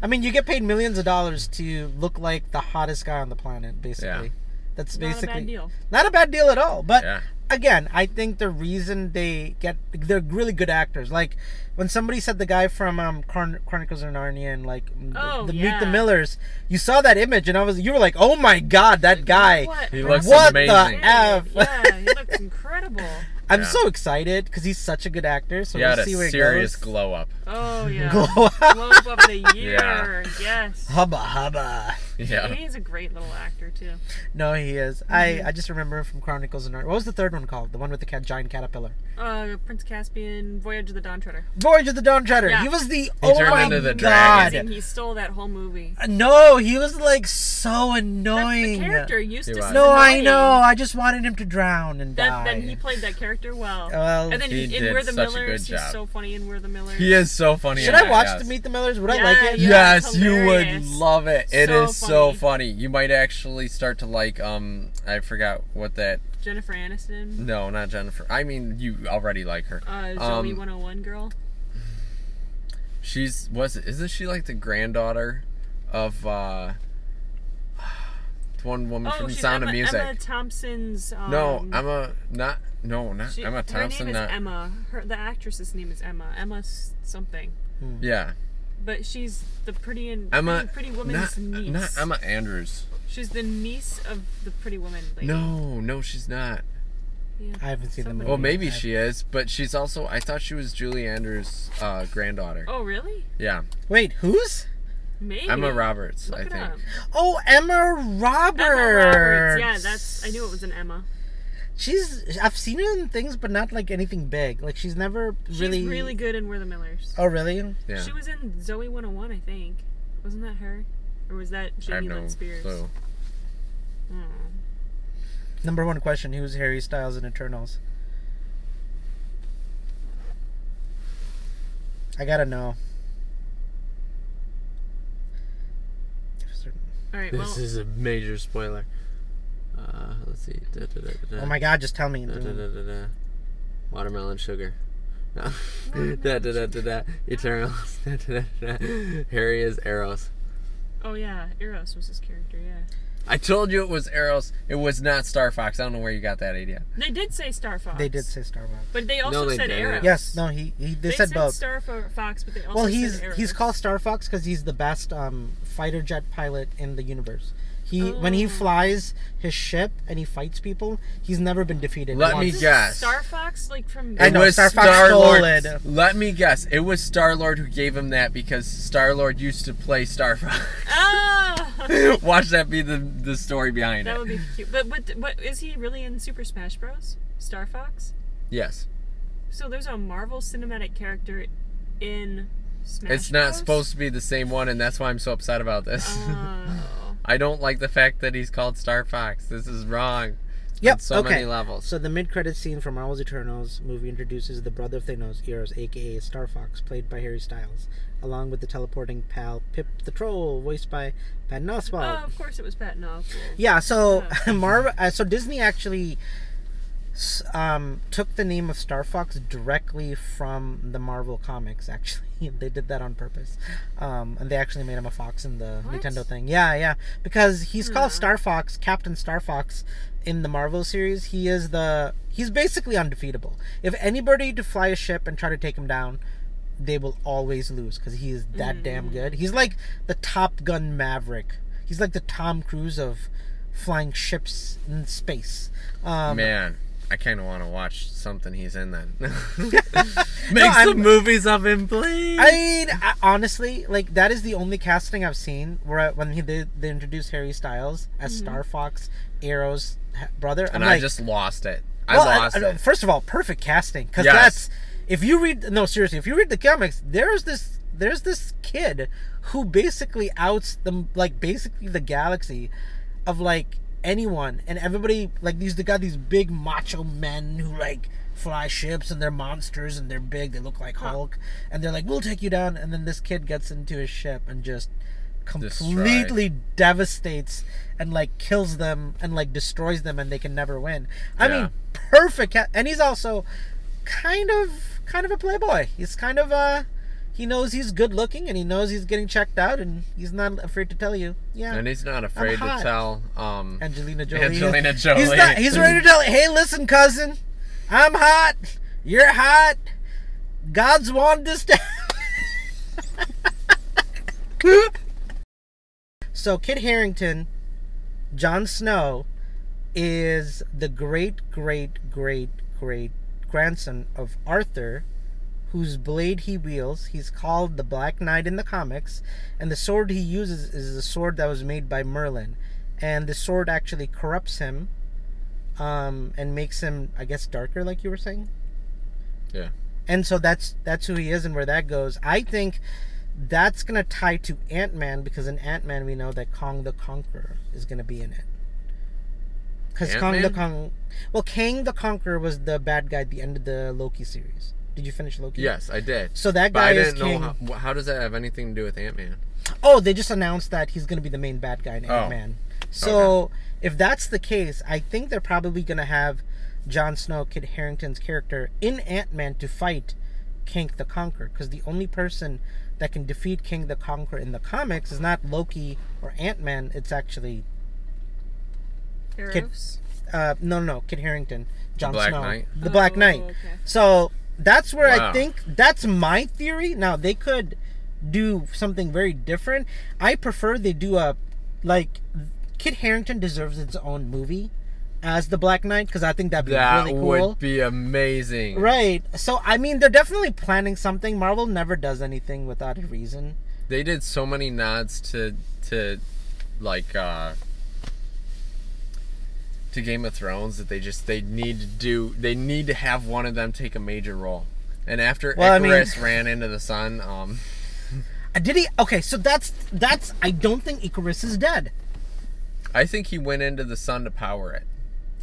I mean, you get paid millions of dollars to look like the hottest guy on the planet, basically. Yeah. That's Not a basically bad deal. not a bad deal at all. But Yeah. again, I think the reason they get they're really good actors. Like when somebody said the guy from um, Chron- Chronicles of Narnia and like the, Oh, the Meet yeah. the Millers, you saw that image and I was you were like, oh my god, that guy. What? He looks What the amazing. f? Yeah, he looks incredible. I'm Yeah. so excited because he's such a good actor. So He we'll see where serious it goes. glow up. Oh yeah. Glow up. Globe of the year. Yeah. Yes. Hubba hubba. Yeah. He's a great little actor too. No, he is. Mm-hmm. I I just remember him from Chronicles of Narnia. What was the third one called? The one with the cat, giant caterpillar. Uh, Prince Caspian, Voyage of the Dawn Treader. Voyage of the Dawn Treader. Yeah. He was the He oh turned my into the god. dragon. He stole that whole movie. No, he was like so annoying. That's annoying. the character. Eustace. was. is No, I know. I just wanted him to drown and That, die. then he played that character well. Well, and then He in did We're the a good Millers, he's so funny in We're the Millers. He is so funny. should in I that, watch yes. the Meet the Millers? Would I like it? yeah. yes, you would love it. It So is so funny. funny. You might actually start to like um I forgot what that Jennifer Aniston. no, not Jennifer. I mean you already like her. Uh, Zoey Um, 101 girl. She's was it isn't she like the granddaughter of uh one woman Oh, from she's Sound Emma, of Music? Emma Thompson's. Um, no, Emma not no, not she- Emma Thompson, Her name not Emma. Her the actress's name is Emma. Emma s- something. Yeah. But she's the pretty and Emma pretty, pretty woman's not, niece. not Emma Andrews. She's the niece of the pretty woman lady. No, no, she's not. Yeah. I haven't seen the movie. Well, maybe I- she is, but she's also. I thought she was Julie Andrews' uh, granddaughter. Oh really? Yeah, Wait, who's? Maybe. Emma Roberts, Look I think. up. Oh, Emma Roberts. Emma Roberts. Yeah, that's. I knew it was an Emma. She's. I've seen her in things, but not like anything big. Like she's never really She's really. really, good in We're the Millers. Oh, really? Yeah, She was in Zoey 101, I think. Wasn't that her? Or was that I have Jamie no Lynn Spears? clue. Hmm. Number one question: Who's Harry Styles in Eternals? I gotta know. All right. This well, is a major spoiler. Uh, let's see. Da, da, da, da, da. Oh my god, just tell me. Da, da, da, da, da. Watermelon sugar. No. da, da, da, da, da. Eternals. Da, da, da, da. Harry is Eros. Oh yeah, Eros was his character. Yeah. I told you it was Eros. It was not Star Fox. I don't know where you got that idea. They did say Star Fox. They did say Star Fox. But they also they said didn't. Eros. Yes, no, he, he they, They, said, both. Star Fo- Fox, but they also well, said he's Eros. he's called Star Fox because he's the best um, fighter jet pilot in the universe. He when he Oh. flies his ship and he fights people, he's never been defeated. Let me once. Is guess. Star Fox, like from. I It know, was Star Fox Star Lord. Let me guess. It was Star Lord who gave him that because Star Lord used to play Star Fox. Ah! Watch that be the the story behind that it. That would be cute. But but what is he really in Super Smash Bros? Star Fox. Yes. So there's a Marvel cinematic character in Smash. It's not Bros? supposed to be the same one, and that's why I'm so upset about this. Oh. I don't like the fact that he's called Star Fox. This is wrong. Yep. On so okay. many levels. So the mid-credit scene from Marvel's Eternals movie introduces the brother of Thanos, Eros, aka Star Fox, played by Harry Styles, along with the teleporting pal Pip the Troll, voiced by Patton Oswalt. Oh, of course it was Patton Oswalt. Yeah, so Marvel, uh, so Disney actually s- um, took the name of Star Fox directly from the Marvel comics. Actually, they did that on purpose, um, and they actually made him a fox in the What? Nintendo thing. Yeah, yeah, because he's Huh. called Star Fox, Captain Star Fox, in the Marvel series. He is the he's basically undefeatable. If anybody to fly a ship and try to take him down. They will always lose because he is that damn good. He's like the Top Gun Maverick. He's like the Tom Cruise of flying ships in space. Um, Man, I kind of want to watch something he's in then. Make I'm- some movies of him, please. I mean, I, honestly, like that is the only casting I've seen where I, when he they, they introduced Harry Styles as mm-hmm. Star Fox, Arrow's brother. and I'm I like, just lost it. I well, lost I- I- it. First of all, perfect casting because Yes. that's if you read no seriously, if you read the comics, there's this there's this kid who basically outs the like basically the galaxy of like anyone and everybody like these they got these big macho men who like fly ships and they're monsters and they're big they look like hulk and they're like we'll take you down and then this kid gets into his ship and just completely devastates and like kills them and like destroys them and they can never win. I Yeah. mean perfect and he's also kind of kind of a playboy. He's kind of uh he knows he's good looking and he knows he's getting checked out and he's not afraid to tell you yeah and he's not afraid to tell. Um, Angelina Jolie. Angelina Jolie. He's not. He's ready to tell. Hey, listen, cousin, I'm hot. You're hot. God's wanted this to. so, Kit Harington, Jon Snow, is the great, great, great, great grandson of Arthur, whose blade he wields. He's called the Black Knight in the comics, and the sword he uses is a sword that was made by Merlin. And the sword actually corrupts him, um, and makes him, I guess, darker, like you were saying. Yeah. And so that's that's who he is and where that goes. I think that's gonna tie to Ant Man because in Ant Man we know that Kang the Conqueror is gonna be in it. Because Kong the Kong, well, Kang the Conqueror was the bad guy at the end of the Loki series. Did you finish Loki? Yes, I did. So that But guy I is didn't know King. how, how does that have anything to do with Ant Man. Oh, they just announced that he's going to be the main bad guy in Oh. Ant Man. So if that's the case, I think they're probably going to have Jon Snow, Kit Harington's character, in Ant Man to fight King the Conqueror. Because the only person that can defeat King the Conqueror in the comics is not Loki or Ant Man. It's actually Eros. uh, no, no, no, Kit Harington, Jon Snow, Knight? the Black Oh, Knight. okay. So that's where I think that's my theory. Now they could do something very different. I prefer they do a like Kit Harington deserves its own movie as the Black Knight because I think that'd be That really cool. would be amazing. Right. So I mean, they're definitely planning something. Marvel never does anything without a reason. They did so many nods to to like uh to Game of Thrones that they just they need to do they need to have one of them take a major role. And after Well, I mean- Ikaris ran into the sun, um Uh, Did he? Okay, so that's that's. I don't think Ikaris is dead. I think he went into the sun to power it.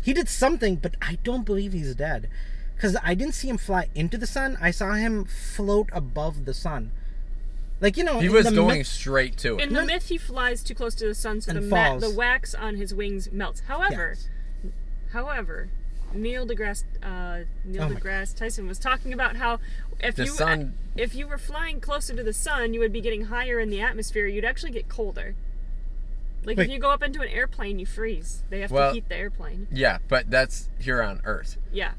He did something, but I don't believe he's dead. Because I didn't see him fly into the sun. I saw him float above the sun. Like you know, He was going myth- straight to it. In the myth, he flies too close to the sun, so the ma- the wax on his wings melts. However, Yes. However, Neil deGrasse uh, Neil Oh deGrasse Tyson was talking about how if The you sun- if you were flying closer to the sun, you would be getting higher in the atmosphere. You'd actually get colder. Like Wait. if you go up into an airplane, you freeze. They have Well- to heat the airplane. Yeah, but that's here on Earth. Yeah,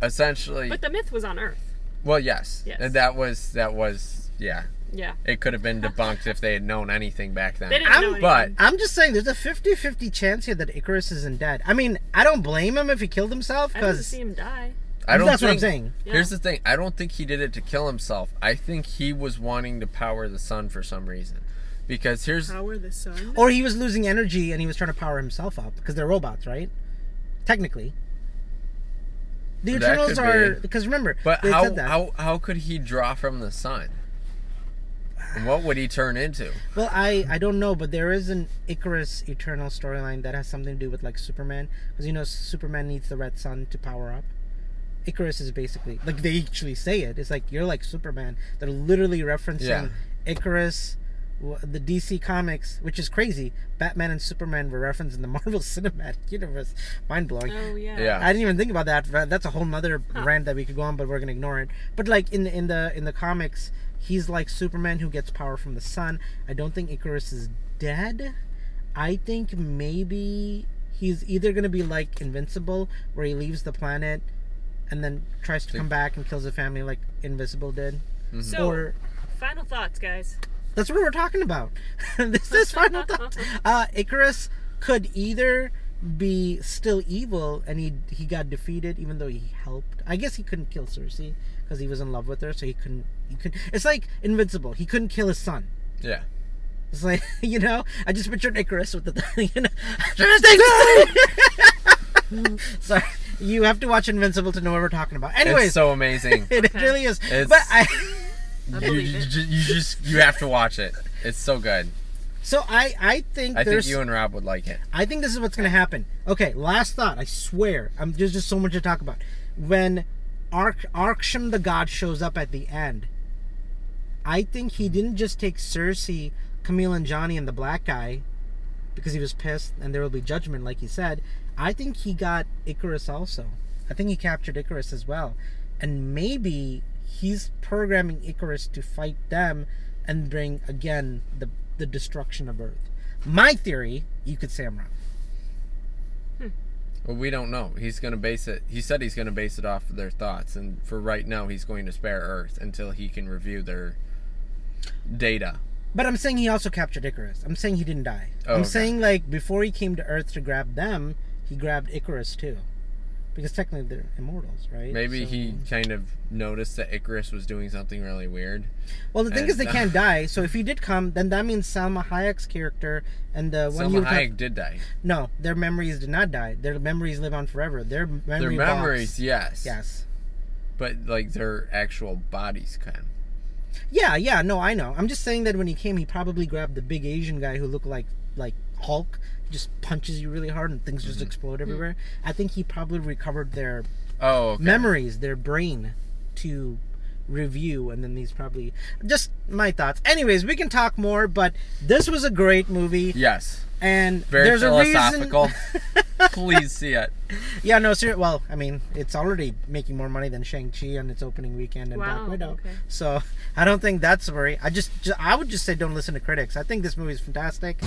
Essentially, but the myth was on Earth. well, yes, Yes. and that was that was yeah. Yeah, It could have been debunked if they had known anything back then. they didn't I'm- know anything. but I'm just saying, there's a 50-50 chance here that Ikaris isn't dead. I mean, I don't blame him if he killed himself I didn't because see him die. I don't that's what I'm think- saying. Here's the thing: I don't think he did it to kill himself. I think he was wanting to power the sun for some reason. Because here's Power the sun. Or he was losing energy and he was trying to power himself up because they're robots, right? Technically. The That Eternals are be. because remember, But they how said that. how how could he draw from the sun? And what would he turn into? Well, I I don't know, but there is an Ikaris Eternal storyline that has something to do with like Superman, because you know Superman needs the red sun to power up. Ikaris is basically like they actually say it. It's like you're like Superman. They're literally referencing Yeah. Ikaris, the DC comics, which is crazy. Batman and Superman were referenced in the Marvel Cinematic Universe. Mind blowing. Oh yeah. Yeah. I didn't even think about that. That's a whole nother Huh. rant that we could go on, but we're gonna ignore it. But like in the in the in the comics, he's like Superman who gets power from the sun. I don't think Ikaris is dead. I think maybe he's either gonna be like Invincible, where he leaves the planet and then tries to come back and kills the family like Invisible did, So, or final thoughts, guys. that's what we're talking about. this is final thoughts. Uh, Ikaris could either be still evil and he he got defeated even though he helped. I guess he couldn't kill Sersi because he was in love with her, so he couldn't. He could. It's like Invincible. He couldn't kill his son. Yeah. It's like you know. I just pictured Ikaris with the you know. Sorry, you have to watch Invincible to know what we're talking about. Anyways, it's so amazing. it Okay. really is. It's- But I. I you, you, you just you have to watch it. It's so good. So I I think I think you and Rob would like it. I think this is what's going to happen. Okay, last thought. I swear, I'm there's just so much to talk about. When Ark Arishem the God shows up at the end, I think he didn't just take Sersi, Camille, and Johnny and the black guy because he was pissed and there will be judgment, like he said. I think he got Ikaris also. I think he captured Ikaris as well, and maybe he's programming Ikaris to fight them and bring again the the destruction of Earth. My theory, you could say I'm wrong. Well, we don't know. He's going to base it. He said he's going to base it off of their thoughts, and for right now, he's going to spare Earth until he can review their data. But I'm saying he also captured Ikaris. I'm saying he didn't die. Oh, I'm okay. saying like before he came to Earth to grab them, he grabbed Icarus too, because technically they're immortals, right? Maybe So- he kind of noticed that Ikaris was doing something really weird. Well, the thing and- is, they uh, can't die. So if he did come, then that means Salma Hayek's character and the one you Salma were talking- Hayek did die. No, their memories did not die. Their memories live on forever. Their Their memory box- memories, yes. Yes. But like their actual bodies can. Yeah, yeah, no, I know. I'm just saying that when he came, he probably grabbed the big Asian guy who looked like like Hulk. He just punches you really hard and things Mm-hmm. just explode everywhere. I think he probably recovered their Oh, okay. memories, their brain to review, and then these probably just my thoughts. Anyways, we can talk more, but this was a great movie, Yes. and Very there's philosophical. a reason. Please see it. yeah, no, sir. Well, I mean, it's already making more money than Shang Chi on its opening weekend and Wow, Black Widow. okay. So I don't think that's a worry. I just, ju- I would just say don't listen to critics. I think this movie is fantastic.